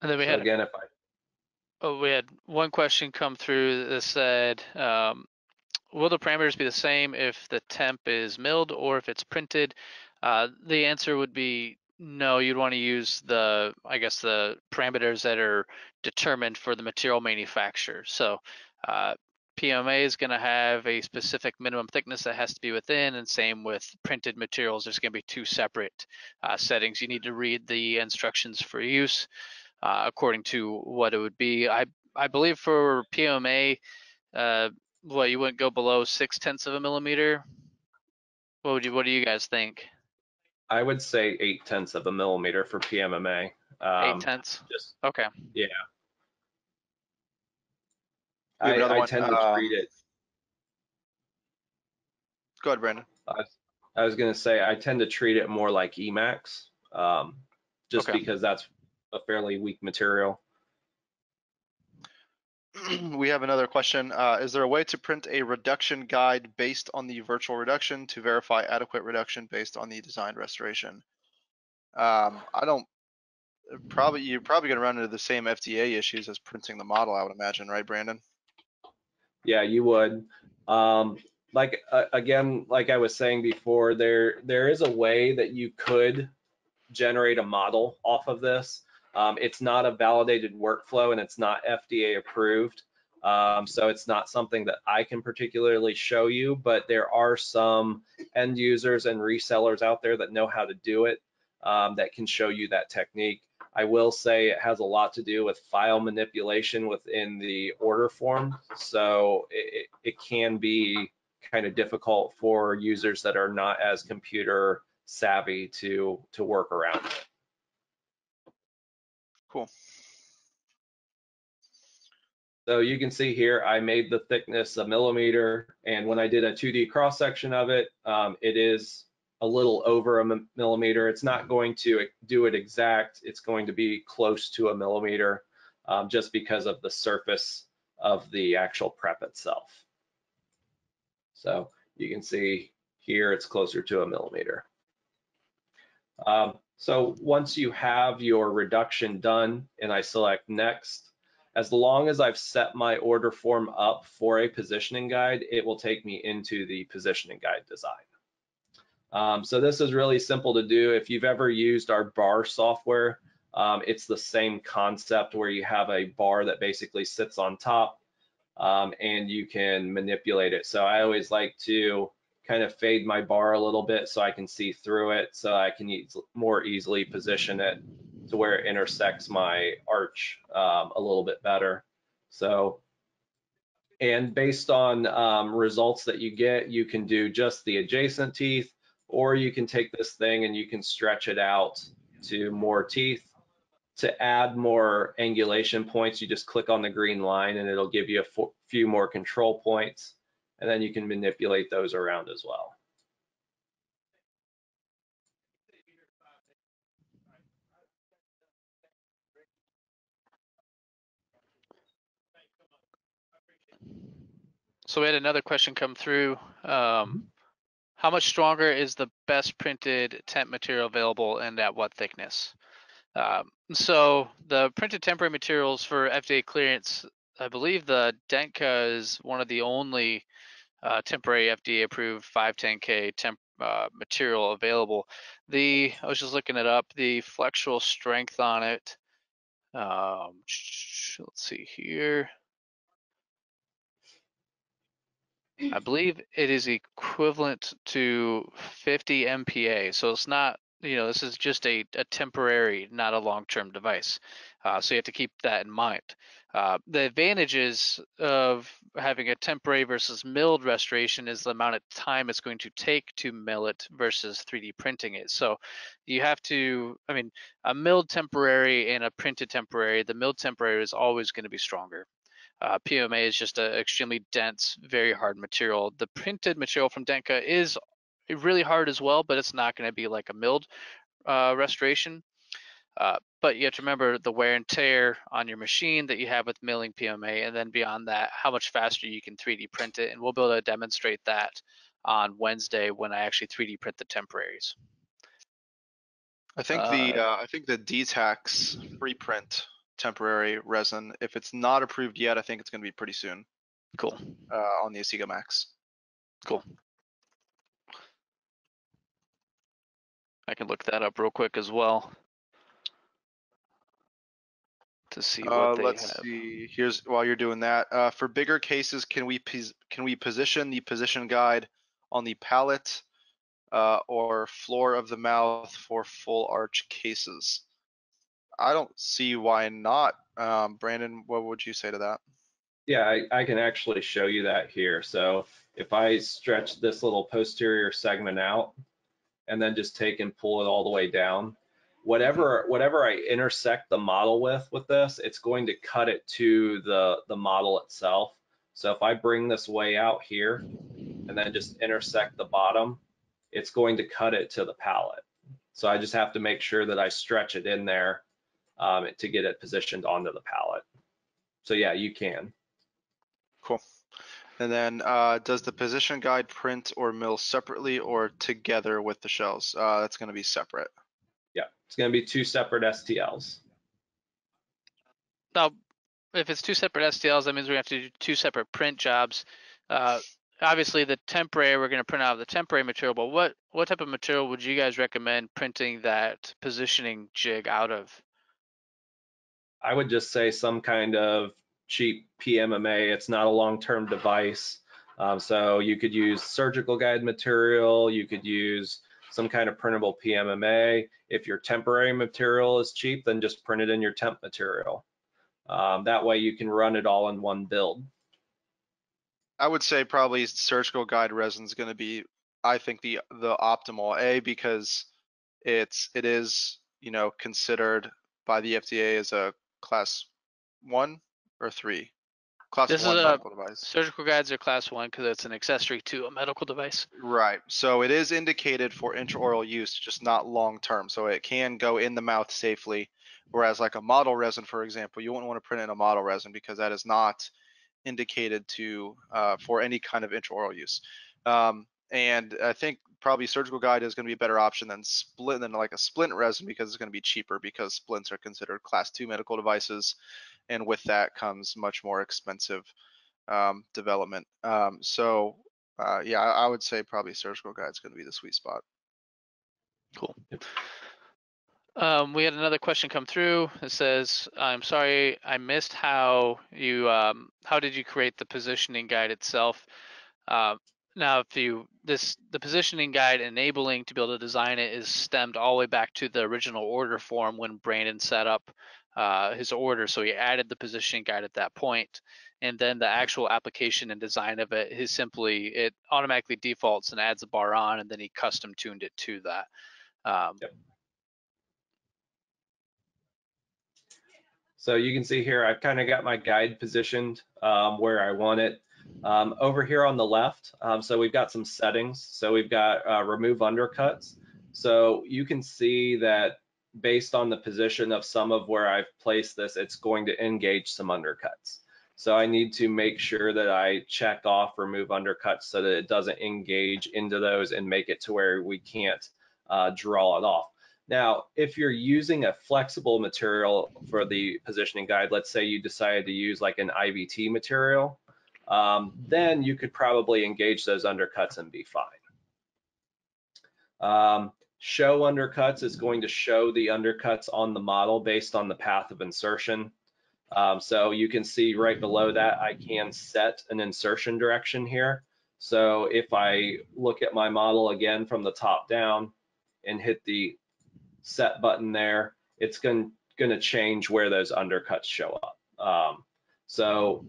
And then we So had again, if I Oh, we had one question come through that said, um, will the parameters be the same if the temp is milled or if it's printed? Uh, the answer would be no, you'd want to use the, I guess, the parameters that are determined for the material manufacturer. So uh, PMA is going to have a specific minimum thickness that has to be within, and same with printed materials. There's going to be two separate uh, settings. You need to read the instructions for use uh, according to what it would be. I I believe for PMA, uh, what you wouldn't go below six tenths of a millimeter. What would you? What do you guys think? I would say eight tenths of a millimeter for PMMA. Eight Um, tenths. just Okay. Have I, I one, tend to um, treat it. Go ahead, Brandon. I was gonna say I tend to treat it more like Emax, um, just Okay. because that's a fairly weak material. we have another question. Uh, is there a way to print a reduction guide based on the virtual reduction to verify adequate reduction based on the designed restoration? Um, I don't, probably, you're probably gonna run into the same FDA issues as printing the model, I would imagine, right, Brandon? Yeah, you would. Um, like uh, again, like I was saying before, there there is a way that you could generate a model off of this. Um, it's not a validated workflow and it's not FDA approved. Um, so it's not something that I can particularly show you, but there are some end users and resellers out there that know how to do it um, that can show you that technique. I will say it has a lot to do with file manipulation within the order form. So it, it, can be kind of difficult for users that are not as computer savvy to, to work around it. Cool. So you can see here, I made the thickness a millimeter, and when I did a 2D cross section of it, um, it is a little over a millimeter. It's not going to do it exact. It's going to be close to a millimeter, um, just because of the surface of the actual prep itself. So you can see here, it's closer to a millimeter. Um, so once you have your reduction done and I select next, as long as I've set my order form up for a positioning guide, it will take me into the positioning guide design. Um, so this is really simple to do. If you've ever used our bar software, um, it's the same concept where you have a bar that basically sits on top um, and you can manipulate it. So I always like to kind of fade my bar a little bit so I can see through it so I can eas more easily position it to where it intersects my arch um, a little bit better. So, and based on um, results that you get, you can do just the adjacent teeth, or you can take this thing and you can stretch it out to more teeth. To add more angulation points, you just click on the green line and it'll give you a few more control points, and then you can manipulate those around as well. So we had another question come through. Um, how much stronger is the best printed temp material available and at what thickness? Um, so the printed temporary materials for FDA clearance, I believe the Dentca is one of the only uh, temporary FDA approved 510K temp uh, material available. The I was just looking it up. The flexural strength on it. Um, let's see here. I believe it is equivalent to 50 MPa. So it's not you know, this is just a, a temporary, not a long-term device. Uh, so you have to keep that in mind. Uh, the advantages of having a temporary versus milled restoration is the amount of time it's going to take to mill it versus 3D printing it. So you have to, I mean, a milled temporary and a printed temporary, the milled temporary is always going to be stronger. Uh, PMA is just an extremely dense, very hard material. The printed material from Dentca is really hard as well, but it's not going to be like a milled uh, restoration. Uh, but you have to remember the wear and tear on your machine that you have with milling PMA, and then beyond that, how much faster you can 3D print it. And we'll be able to demonstrate that on Wednesday when I actually 3D print the temporaries. I think the, Uh, uh, I think the DTAX preprint temporary resin, if it's not approved yet, I think it's gonna be pretty soon, Cool. uh, on the Asiga Max. Cool. I can look that up real quick as well to see what Uh, they let's have. see, here's, while you're doing that, uh, for bigger cases, can we, can we position the position guide on the palate? Uh, or floor of the mouth for full arch cases? I don't see why not. Um, Brandon, what would you say to that? Yeah, I, I can actually show you that here. So if I stretch this little posterior segment out and then just take and pull it all the way down, whatever whatever I intersect the model with with this, it's going to cut it to the the model itself. So if I bring this way out here and then just intersect the bottom, it's going to cut it to the palate. So I just have to make sure that I stretch it in there um, to get it positioned onto the palate. So yeah, you can. Cool. And then, uh, does the position guide print or mill separately or together with the shells? Uh, that's gonna be separate. Yeah, it's going to be two separate STLs. Now, if it's two separate STLs, that means we have to do two separate print jobs. Uh, obviously, the temporary we're going to print out of the temporary material, but what what type of material would you guys recommend printing that positioning jig out of? I would just say some kind of cheap PMMA. It's not a long-term device. Um, so you could use surgical guide material. You could use some kind of printable PMMA. If your temporary material is cheap, then just print it in your temp material. Um, that way you can run it all in one build. I would say probably surgical guide resin is gonna be, I think the, the optimal, A, because it's, it is, you know, considered by the FDA as a class one or three? Class This is one a- medical device. Surgical guides are class one because it's an accessory to a medical device. Right, so it is indicated for intraoral use, just not long-term, so it can go in the mouth safely. Whereas like a model resin, for example, you wouldn't want to print in a model resin because that is not indicated to, uh, for any kind of intraoral use. Um, and I think probably surgical guide is gonna be a better option than splint than like a splint resin because it's gonna be cheaper because splints are considered class two medical devices. And with that comes much more expensive, um, development. Um, so, uh, yeah, I, I would say probably surgical guide is gonna be the sweet spot. Cool. Um, we had another question come through. It says, "I'm sorry, I missed how you um, how did you create the positioning guide itself?" Uh, now, if you this the positioning guide enabling to be able to design it is stemmed all the way back to the original order form when Brandon set up uh, his order. So he added the positioning guide at that point, and then the actual application and design of it is simply it automatically defaults and adds a bar on, and then he custom tuned it to that. Um, Yep. So you can see here, I've kind of got my guide positioned um, where I want it. Um, over here on the left, um, so we've got some settings. So we've got uh, remove undercuts. So you can see that based on the position of some of where I've placed this, it's going to engage some undercuts. So I need to make sure that I check off remove undercuts so that it doesn't engage into those and make it to where we can't uh, draw it off. Now, if you're using a flexible material for the positioning guide, let's say you decided to use like an IVT material, um, then you could probably engage those undercuts and be fine. Um, show undercuts is going to show the undercuts on the model based on the path of insertion. Um, so you can see right below that, I can set an insertion direction here. So if I look at my model again from the top down and hit the set button there, it's going, going to change where those undercuts show up. Um, so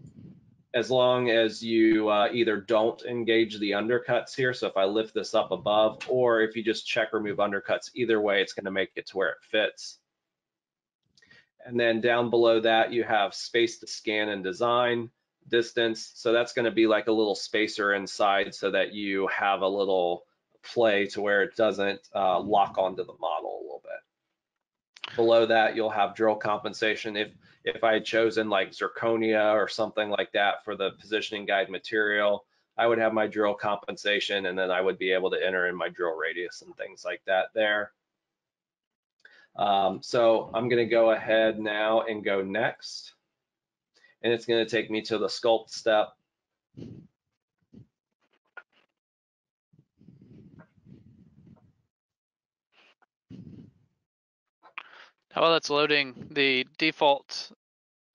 as long as you uh, either don't engage the undercuts here, so if I lift this up above, or if you just check remove undercuts, either way, it's gonna make it to where it fits. And then down below that, you have space to scan and design distance. So that's gonna be like a little spacer inside so that you have a little play to where it doesn't uh, lock onto the model a little bit. Below that, you'll have drill compensation. If if I had chosen like zirconia or something like that for the positioning guide material, I would have my drill compensation and then I would be able to enter in my drill radius and things like that there. Um, so I'm going to go ahead now and go next. And it's going to take me to the sculpt step. While that's loading, the default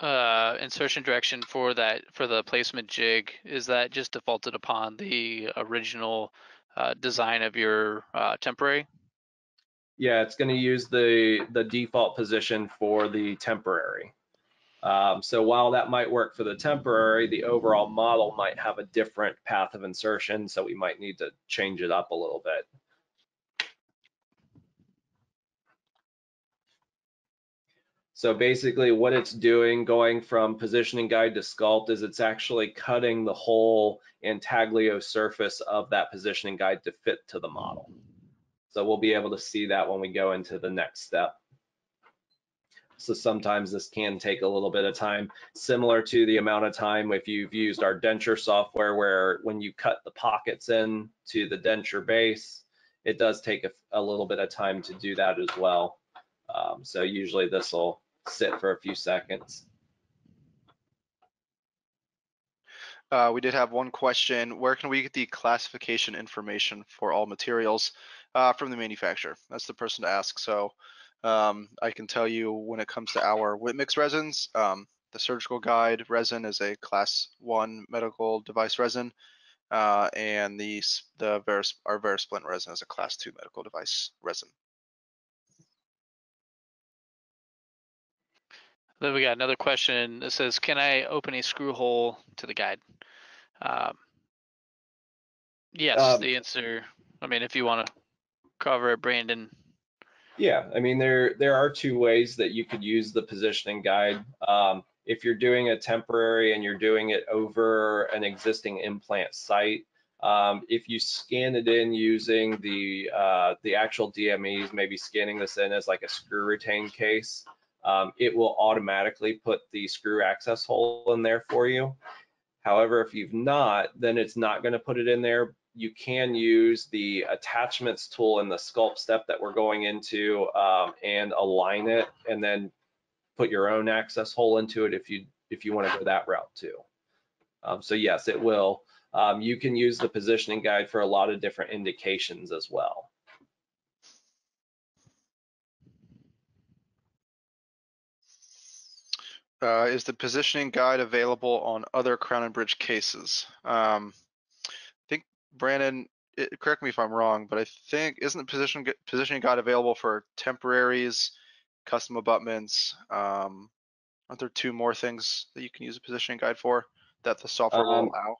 uh, insertion direction for that for the placement jig is that just defaulted upon the original uh, design of your uh, temporary? Yeah, it's going to use the the default position for the temporary. Um, so while that might work for the temporary, the overall model might have a different path of insertion, so we might need to change it up a little bit. So basically what it's doing going from positioning guide to sculpt is it's actually cutting the whole intaglio surface of that positioning guide to fit to the model. So we'll be able to see that when we go into the next step. So sometimes this can take a little bit of time, similar to the amount of time if you've used our denture software where when you cut the pockets in to the denture base, it does take a, a little bit of time to do that as well. Um, so usually this will sit for a few seconds. Uh, we did have one question. Where can we get the classification information for all materials uh, from the manufacturer? That's the person to ask. So um, I can tell you when it comes to our Whip Mix resins, um, the surgical guide resin is a class one medical device resin, uh, and the the Veris, our Verisplint resin is a class two medical device resin. Then we got another question that says, can I open a screw hole to the guide? Um, yes, Um, the answer, I mean, if you want to cover it, Brandon. Yeah, I mean, there, there are two ways that you could use the positioning guide. Um, if you're doing a temporary and you're doing it over an existing implant site, um, if you scan it in using the, uh, the actual DMEs, maybe scanning this in as like a screw retain case, um, it will automatically put the screw access hole in there for you. However, if you've not, then it's not going to put it in there. You can use the attachments tool in the sculpt step that we're going into um, and align it and then put your own access hole into it if you if you want to go that route too. Um, so yes, it will. Um, you can use the positioning guide for a lot of different indications as well. Uh, is the positioning guide available on other Crown and Bridge cases? Um, I think Brandon, it, correct me if I'm wrong, but I think isn't the position positioning guide available for temporaries, custom abutments? Um, aren't there two more things that you can use a positioning guide for that the software will Um, allow?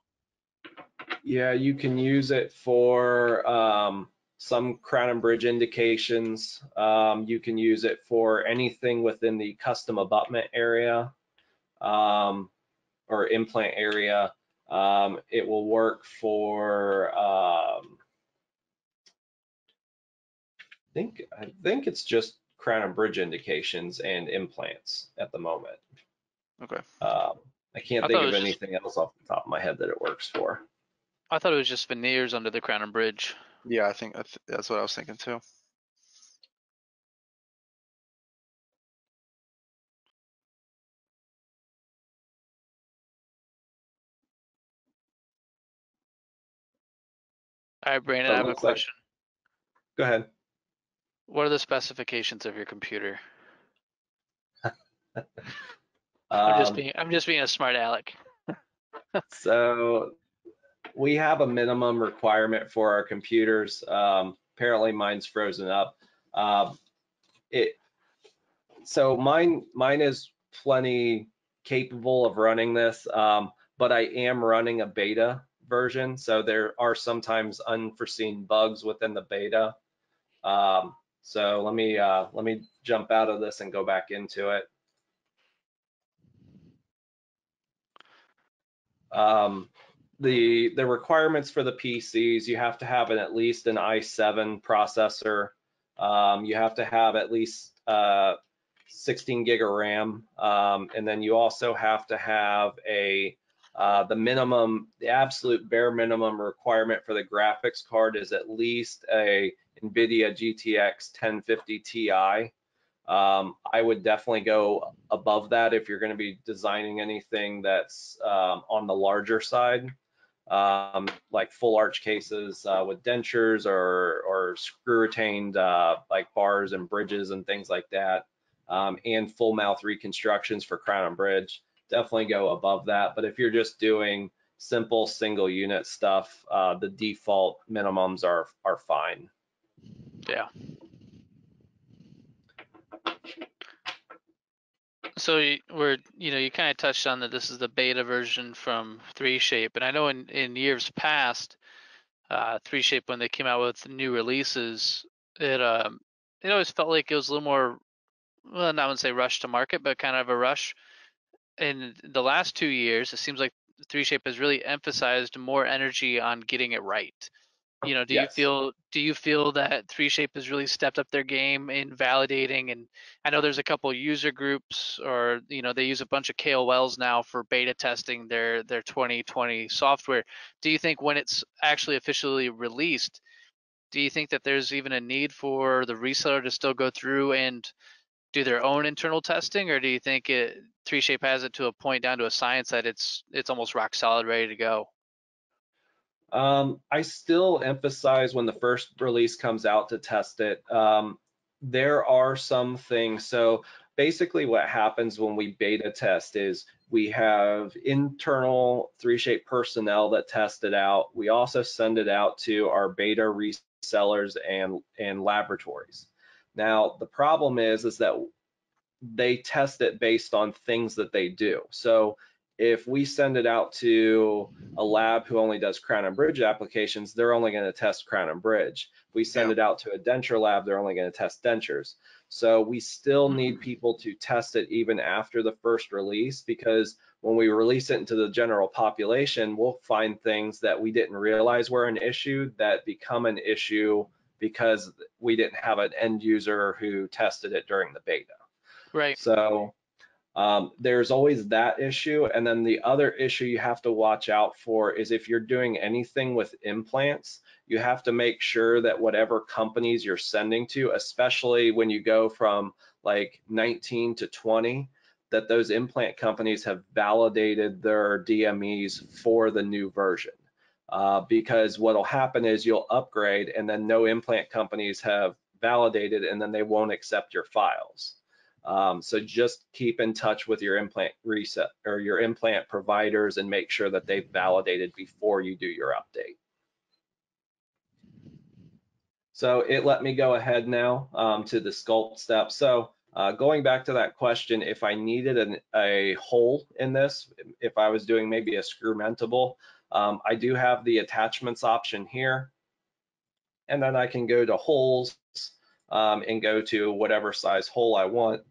Yeah, you can use it for um, some crown and bridge indications. Um, you can use it for anything within the custom abutment area um, or implant area. Um, it will work for, um, I think, I think it's just crown and bridge indications and implants at the moment. Okay. Um, I can't I think of was just- anything else off the top of my head that it works for. I thought it was just veneers under the crown and bridge. Yeah, I think that's, that's what I was thinking too. All right, Brandon, So I have a looks like- question. Go ahead. What are the specifications of your computer? I'm just Um, being, I'm just being a smart aleck. So we have a minimum requirement for our computers. Um, apparently mine's frozen up. Um, it, so mine, mine is plenty capable of running this, um, but I am running a beta version. So there are sometimes unforeseen bugs within the beta. Um, so let me, uh, let me jump out of this and go back into it. Um, the the requirements for the PCs, you have to have an, at least an i7 processor. Um, you have to have at least uh, 16 gig of RAM, um, and then you also have to have a uh, the minimum, the absolute bare minimum requirement for the graphics card is at least a NVIDIA GTX 1050 Ti. Um, I would definitely go above that if you're going to be designing anything that's um, on the larger side, um, like full arch cases uh, with dentures or, or screw retained uh, like bars and bridges and things like that, um, and full mouth reconstructions for crown and bridge. Definitely go above that. But if you're just doing simple single unit stuff, uh, the default minimums are are fine. Yeah. So we're, you know, you kind of touched on that this is the beta version from 3Shape, and I know in, in years past, uh, 3Shape when they came out with new releases, it um, it always felt like it was a little more, well, not wouldn't say rush to market, but kind of a rush. In the last two years, it seems like 3Shape has really emphasized more energy on getting it right you know do Yes. you feel do you feel that 3shape has really stepped up their game in validating and i know there's a couple user groups or you know they use a bunch of kols now for beta testing their their 2020 software do you think when it's actually officially released do you think that there's even a need for the reseller to still go through and do their own internal testing or do you think it 3shape has it to a point down to a science that it's it's almost rock solid ready to go Um, I still emphasize when the first release comes out to test it. Um, there are some things. So basically, what happens when we beta test is we have internal 3Shape personnel that test it out. We also send it out to our beta resellers and and laboratories. Now the problem is is that they test it based on things that they do. So if we send it out to a lab who only does crown and bridge applications, they're only going to test crown and bridge. If we send Yeah. it out to a denture lab, they're only going to test dentures. So we still need Mm-hmm. people to test it even after the first release because when we release it into the general population, we'll find things that we didn't realize were an issue that become an issue because we didn't have an end user who tested it during the beta. right So um, there's always that issue. And then the other issue you have to watch out for is if you're doing anything with implants, you have to make sure that whatever companies you're sending to, especially when you go from like 19 to 20, that those implant companies have validated their DMEs for the new version. Uh, because what'll happen is you'll upgrade and then no implant companies have validated and then they won't accept your files. Um, so just keep in touch with your implant reset or your implant providers and make sure that they've validated before you do your update. So it let me go ahead now um, to the sculpt step. So uh, going back to that question, if I needed an, a hole in this, if I was doing maybe a screw mentable, um, I do have the attachments option here. And then I can go to holes um, and go to whatever size hole I want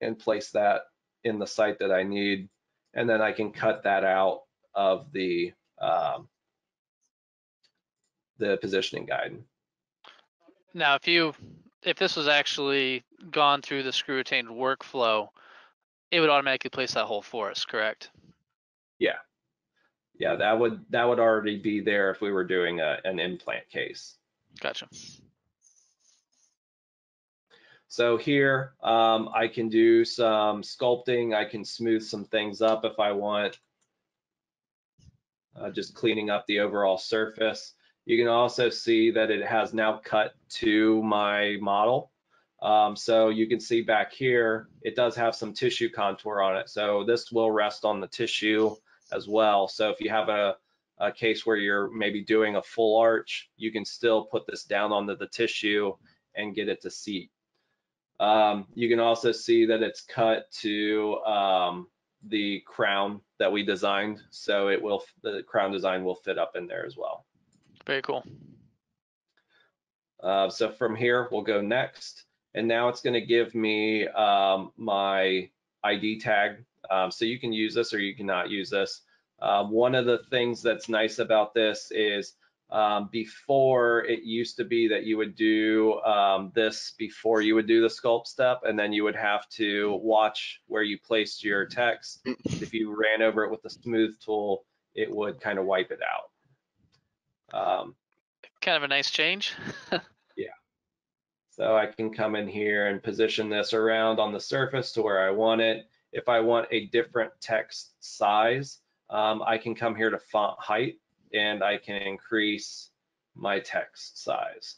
and place that in the site that I need. And then I can cut that out of the, um, the positioning guide. Now, if you, if this was actually gone through the screw retained workflow, it would automatically place that hole for us, correct? Yeah, yeah, that would, that would already be there if we were doing a, an implant case. Gotcha. So here, um, I can do some sculpting. I can smooth some things up if I want. Uh, just cleaning up the overall surface. You can also see that it has now cut to my model. Um, so you can see back here, it does have some tissue contour on it. So this will rest on the tissue as well. So if you have a, a case where you're maybe doing a full arch, you can still put this down onto the tissue and get it to seat. Um, you can also see that it's cut to um, the crown that we designed. So it will, the crown design will fit up in there as well. Very cool. Uh, so from here, we'll go next. And now it's gonna give me um, my ID tag. Um, so you can use this or you cannot use this. Um, one of the things that's nice about this is um, before it used to be that you would do um, this before you would do the sculpt step, and then you would have to watch where you placed your text. If you ran over it with the smooth tool, it would kind of wipe it out. Um, Kind of a nice change. Yeah. So I can come in here and position this around on the surface to where I want it. If I want a different text size, um, I can come here to font height and I can increase my text size.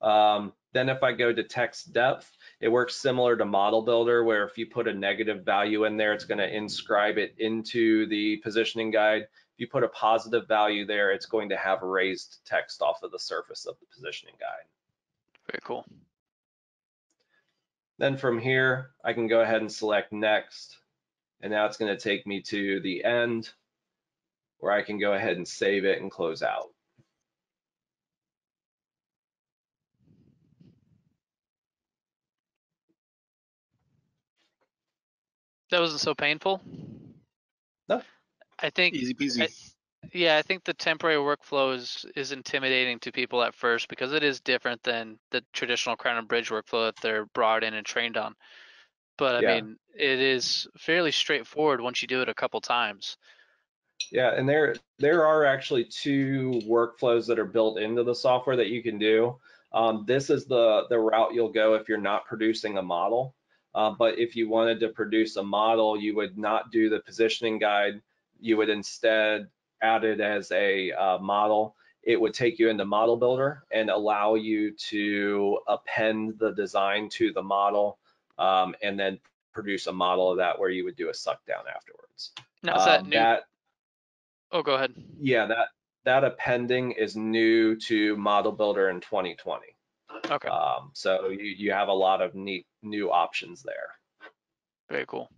Um, then if I go to text depth, it works similar to model builder where if you put a negative value in there, it's going to inscribe it into the positioning guide. If you put a positive value there, it's going to have raised text off of the surface of the positioning guide. Very cool. Then from here, I can go ahead and select next. And now it's going to take me to the end where I can go ahead and save it and close out. That wasn't so painful. No. I think Easy peasy. Yeah, I think the temporary workflow is, is intimidating to people at first because it is different than the traditional crown and bridge workflow that they're brought in and trained on. But I Yeah. mean, it is fairly straightforward once you do it a couple times. Yeah, and there there are actually two workflows that are built into the software that you can do. Um, this is the the route you'll go if you're not producing a model. Uh, but if you wanted to produce a model, you would not do the positioning guide. You would instead add it as a uh, model. It would take you into Model Builder and allow you to append the design to the model, um, and then produce a model of that where you would do a suck down afterwards. Now, is that Um, new? that oh, go ahead. yeah, that that appending is new to Model Builder in 2020. Okay, Um, so you you have a lot of neat new options there. very cool.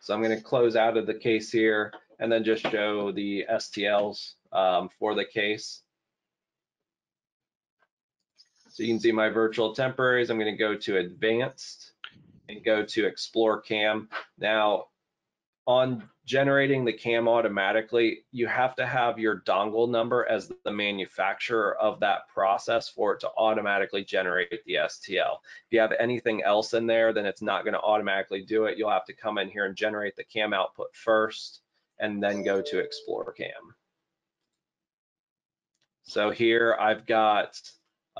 So I'm going to close out of the case here and then just show the STLs um, for the case. So you can see my virtual temporaries. I'm going to go to advanced and go to explore cam. Now on generating the cam automatically, you have to have your dongle number as the manufacturer of that process for it to automatically generate the STL. If you have anything else in there, then it's not going to automatically do it. You'll have to come in here and generate the cam output first and then go to explore cam. So here I've got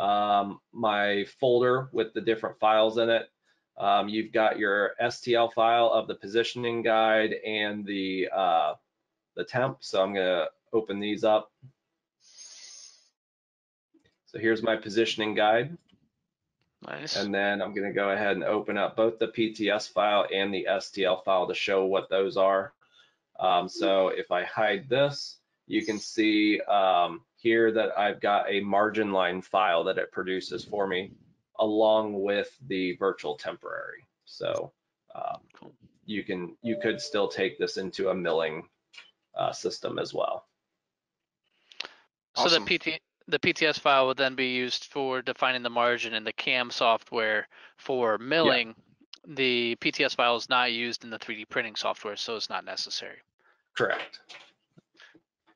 um, my folder with the different files in it. Um, you've got your STL file of the positioning guide and the uh, the temp. So I'm gonna open these up. So here's my positioning guide. Nice. And then I'm gonna go ahead and open up both the PTS file and the STL file to show what those are. Um, so if I hide this, you can see um, here that I've got a margin line file that it produces for me along with the virtual temporary. So um, Cool. you can you could still take this into a milling uh, system as well. So the PT the PTS file would then be used for defining the margin in the CAM software for milling. The PTS file is not used in the 3D printing software, so it's not necessary. Correct.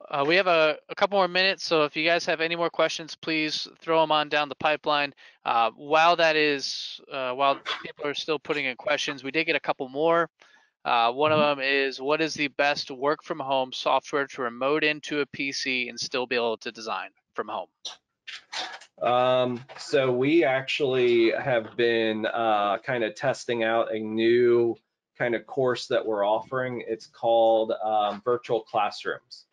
Uh, we have a, a couple more minutes, so if you guys have any more questions, please throw them on down the pipeline. Uh, while that is, uh, while people are still putting in questions, we did get a couple more. Uh, one of them is, what is the best work from home software to remote into a PC and still be able to design from home? Um, so we actually have been uh, kind of testing out a new kind of course that we're offering. It's called um, Virtual Classrooms.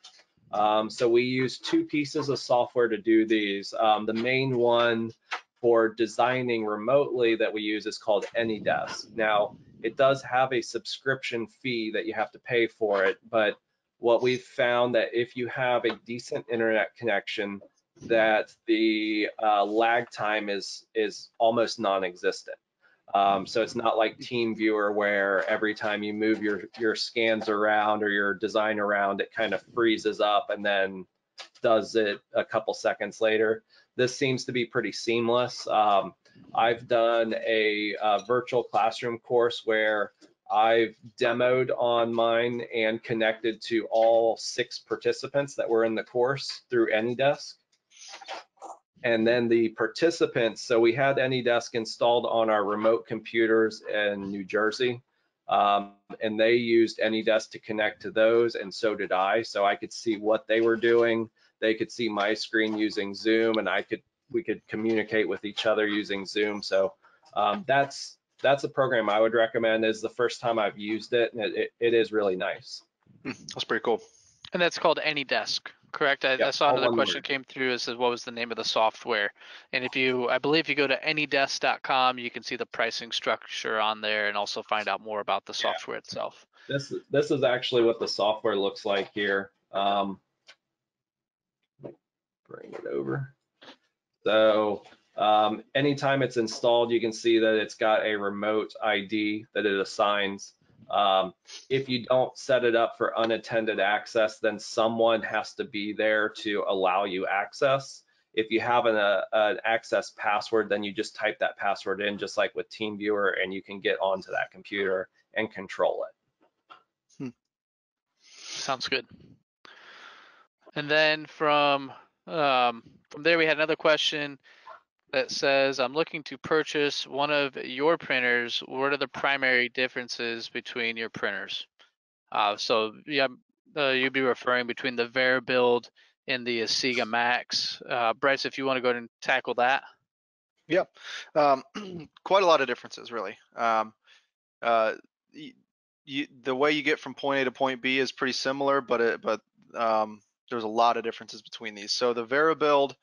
Um, so we use two pieces of software to do these. Um, the main one for designing remotely that we use is called AnyDesk. Now, it does have a subscription fee that you have to pay for it, but what we've found that if you have a decent internet connection, that the uh, lag time is is almost non-existent. Um, so it's not like TeamViewer where every time you move your your scans around or your design around, it kind of freezes up and then does it a couple seconds later. This seems to be pretty seamless. Um, I've done a, a virtual classroom course where I've demoed on mine and connected to all six participants that were in the course through AnyDesk. And then the participants, so we had AnyDesk installed on our remote computers in New Jersey. Um, and they used AnyDesk to connect to those, and so did I. So I could see what they were doing. They could see my screen using Zoom, and I could we could communicate with each other using Zoom. So um, that's that's a program I would recommend. Is the first time I've used it, and it, it, it is really nice. Hmm, That's pretty cool. And that's called AnyDesk, correct? I, I saw another question word. came through. It says, what was the name of the software? And if you, I believe you go to anydesk.com, you can see the pricing structure on there and also find out more about the Yeah. software itself. This this is actually what the software looks like here. Um, bring it over. So um, anytime it's installed, you can see that it's got a remote ID that it assigns. Um, if you don't set it up for unattended access, then someone has to be there to allow you access. If you have an, uh, an access password, then you just type that password in, just like with TeamViewer, and you can get onto that computer and control it. Sounds good. And then from um, from there, we had another question that says, "I'm looking to purchase one of your printers. What are the primary differences between your printers?" Uh, so yeah, uh, you'd be referring between the VeriBuild and the Asiga Max. Uh, Bryce, if you want to go ahead and tackle that. Yep. Um, quite a lot of differences, really. Um, uh, the way you get from point A to point B is pretty similar, but it, but um, there's a lot of differences between these. So the VeriBuild,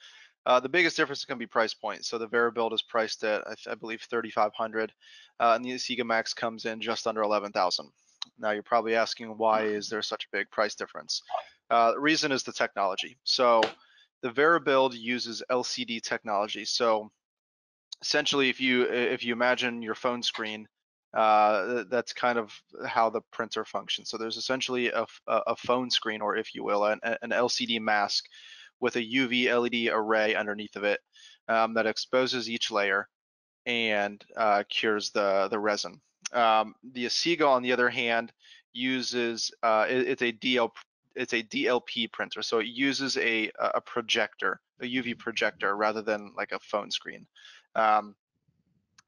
uh, the biggest difference is going to be price point. So the VeriBuild is priced at, I, I believe, 3,500, uh, and the Asiga Max comes in just under 11,000. Now you're probably asking why is there such a big price difference? Uh, the reason is the technology. So the VeriBuild uses LCD technology. So essentially if you if you imagine your phone screen uh, that's kind of how the printer functions so there's essentially a, a phone screen or if you will an, an lcd mask with a uv led array underneath of it um, that exposes each layer and uh, cures the the resin um, the asiga on the other hand uses uh, it- it's a dl it's a dlp printer so it uses a a projector a uv projector rather than like a phone screen um,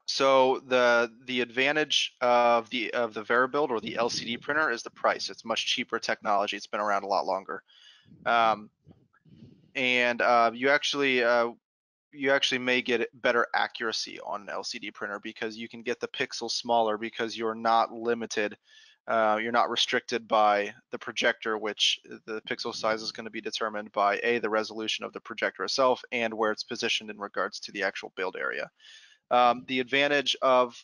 so the the advantage of the of the VeriBuild or the LCD printer is the price. It's much cheaper technology. It's been around a lot longer, um, and uh, you actually uh, you actually may get better accuracy on an LCD printer because you can get the pixels smaller because you're not limited. Uh, you're not restricted by the projector, which the pixel size is going to be determined by a the resolution of the projector itself and where it's positioned in regards to the actual build area. Um, the advantage of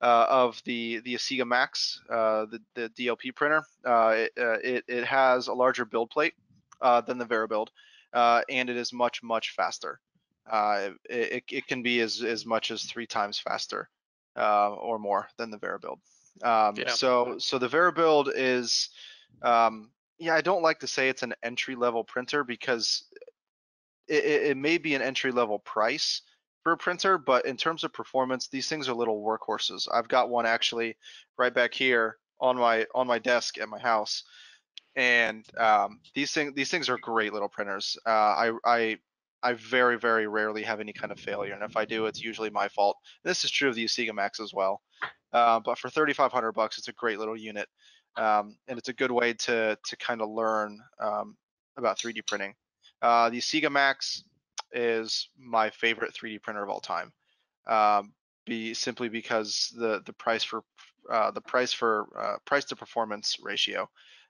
uh, of the the Asiga Max, uh, the, the DLP printer, uh, it, uh, it, it has a larger build plate uh, than the VeriBuild, uh, and it is much much faster. Uh, it, it- can be as as much as three times faster uh, or more than the VeriBuild. Um, Yeah. So so the VeriBuild is, um, yeah, I don't like to say it's an entry level printer because it, it, it may be an entry level price for a printer, but in terms of performance, these things are little workhorses. I've got one actually right back here on my on my desk at my house, and um, these things these things are great little printers. Uh, I I I very very rarely have any kind of failure, and if I do, it's usually my fault. This is true of the Asiga Max as well. Uh, but for 3,500 bucks, it's a great little unit, um, and it's a good way to to kind of learn um, about 3D printing. Uh, the Asiga Max is my favorite 3D printer of all time. Um, be simply because the the price for uh, the price for uh, price to performance ratio.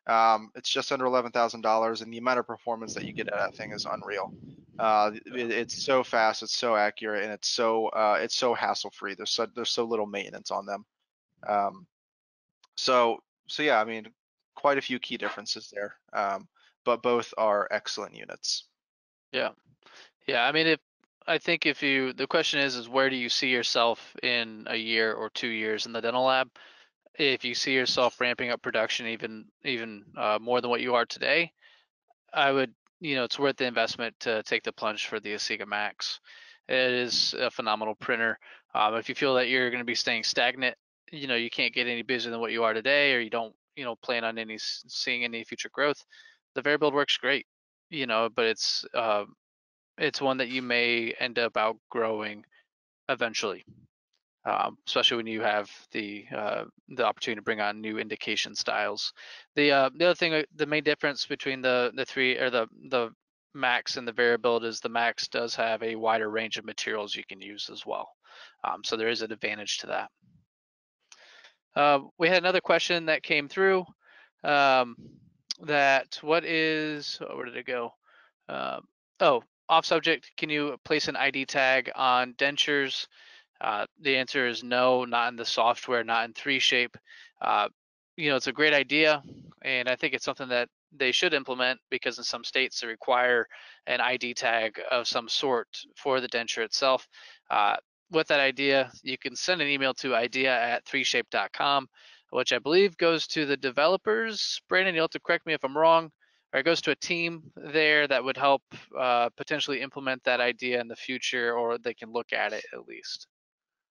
Um, it's just under eleven thousand dollars, and the amount of performance that you get out of that thing is unreal. Uh, it- it's so fast, it's so accurate, and it's so uh, it's so hassle free. There's so there's so little maintenance on them. Um, so so yeah, I mean, quite a few key differences there, um, but both are excellent units. Yeah, yeah. I mean, if I think if you the question is is where do you see yourself in a year or two years in the dental lab? If you see yourself ramping up production even even uh, more than what you are today, I would you know it's worth the investment to take the plunge for the Asiga Max. It is a phenomenal printer. Um, if you feel that you're going to be staying stagnant, you know you can't get any busier than what you are today, or you don't you know plan on any seeing any future growth, the VeriBuild works great. You know, but it's uh, it's one that you may end up outgrowing eventually, um, especially when you have the uh, the opportunity to bring on new indication styles. The uh, the other thing, uh, the main difference between the the three or the the Max and the VeriBuild is the Max does have a wider range of materials you can use as well. Um, so there is an advantage to that. Uh, we had another question that came through um, that what is, oh, where did it go? Uh, oh, off subject, can you place an ID tag on dentures? Uh, the answer is no, not in the software, not in 3Shape. Uh, you know, it's a great idea, and I think it's something that they should implement because in some states they require an ID tag of some sort for the denture itself. Uh, with that idea, you can send an email to idea at 3shape.com, which I believe goes to the developers. Brandon, you'll have to correct me if I'm wrong or it goes to a team there that would help uh, potentially implement that idea in the future, or they can look at it at least.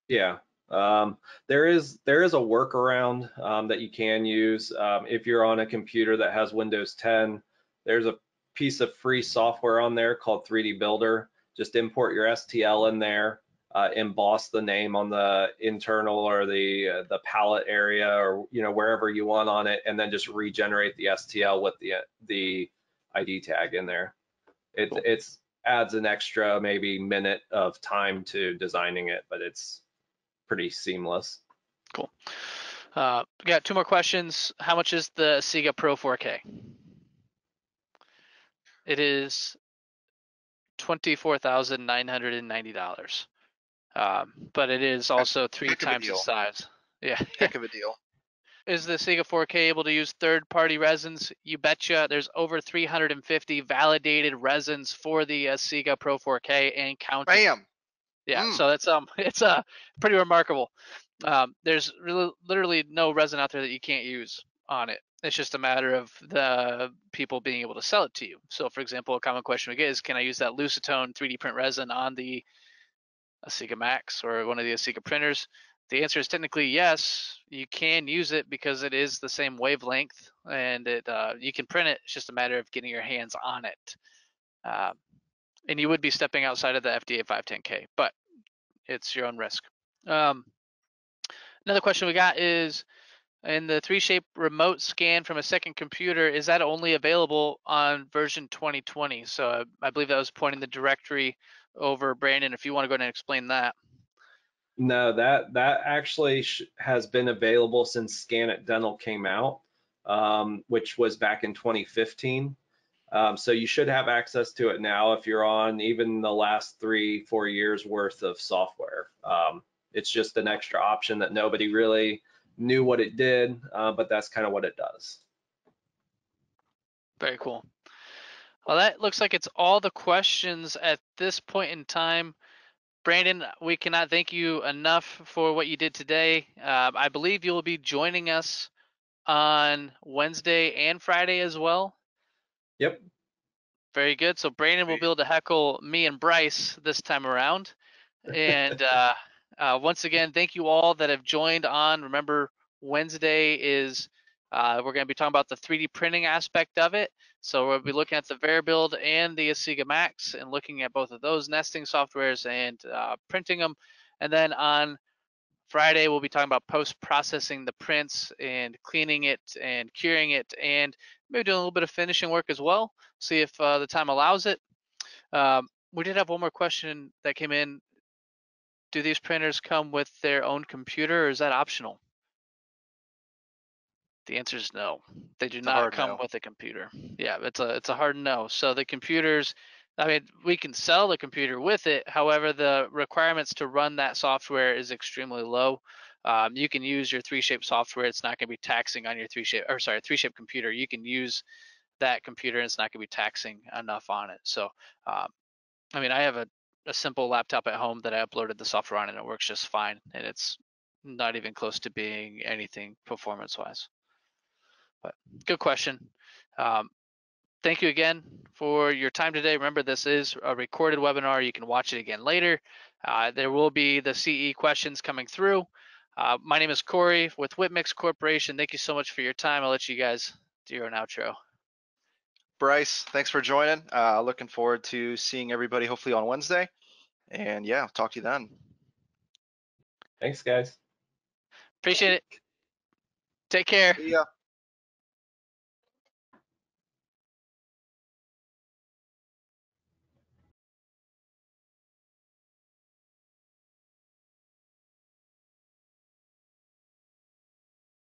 Yeah, um, there is there is a workaround um, that you can use um, if you're on a computer that has Windows 10. There's a piece of free software on there called 3D Builder. Just import your STL in there, uh, emboss the name on the internal or the uh, the palate area or you know wherever you want on it, and then just regenerate the STL with the the ID tag in there. It cool. it's adds an extra maybe minute of time to designing it, but it's pretty seamless. Cool. Uh, we got two more questions. How much is the Asiga Pro 4K? It is twenty-four thousand nine hundred and ninety dollars. Um, but it is also three Heck times the size. Yeah. Heck of a deal. Is the Asiga 4K able to use third-party resins? You betcha. There's over 350 validated resins for the Asiga Pro 4K and counting. Bam. Yeah, mm. so it's um it's uh pretty remarkable. Um, there's really, literally no resin out there that you can't use on it. It's just a matter of the people being able to sell it to you. So, for example, a common question we get is, can I use that Lucitone 3D print resin on the Asiga Max or one of the Asiga printers? The answer is technically yes. You can use it because it is the same wavelength and it uh, you can print it. It's just a matter of getting your hands on it. Uh, and you would be stepping outside of the FDA 510K, but it's your own risk. Um, another question we got is in the 3Shape remote scan from a second computer, is that only available on version 2020? So I believe that was pointing the directory over Brandon, if you want to go ahead and explain that. No, that that actually has been available since Scan It Dental came out, um, which was back in 2015. Um, so you should have access to it now if you're on even the last three, four years worth of software. Um, it's just an extra option that nobody really knew what it did, uh, but that's kind of what it does. Very cool. Well, that looks like it's all the questions at this point in time. Brandon, we cannot thank you enough for what you did today. Uh, I believe you will be joining us on Wednesday and Friday as well. Yep. Very good. So Brandon will be able to heckle me and Bryce this time around. And uh, uh, once again, thank you all that have joined on. Remember, Wednesday is uh, we're going to be talking about the 3D printing aspect of it. So we'll be looking at the VeriBuild and the Asiga Max and looking at both of those nesting softwares and uh, printing them. And then on Friday, we'll be talking about post-processing the prints and cleaning it and curing it and maybe doing a little bit of finishing work as well. See if uh, the time allows it. Um, we did have one more question that came in. Do these printers come with their own computer or is that optional? The answer is no. They do It's not come no. with a computer. Yeah, it's a it's a hard no. So the computers, I mean, we can sell the computer with it. However, the requirements to run that software is extremely low. Um, you can use your 3Shape software. It's not going to be taxing on your 3Shape or sorry 3Shape computer. You can use that computer and it's not going to be taxing enough on it. So um, I mean, I have a, a simple laptop at home that I uploaded the software on and it works just fine. And it's not even close to being anything performance wise. But good question. Um, thank you again for your time today. Remember, this is a recorded webinar. You can watch it again later. Uh, there will be the CE questions coming through. Uh, my name is Cory with Whip Mix Corporation. Thank you so much for your time. I'll let you guys do your own outro. Bryce, thanks for joining. Uh, looking forward to seeing everybody hopefully on Wednesday. And yeah, talk to you then. Thanks, guys. Appreciate it. Take care. See ya.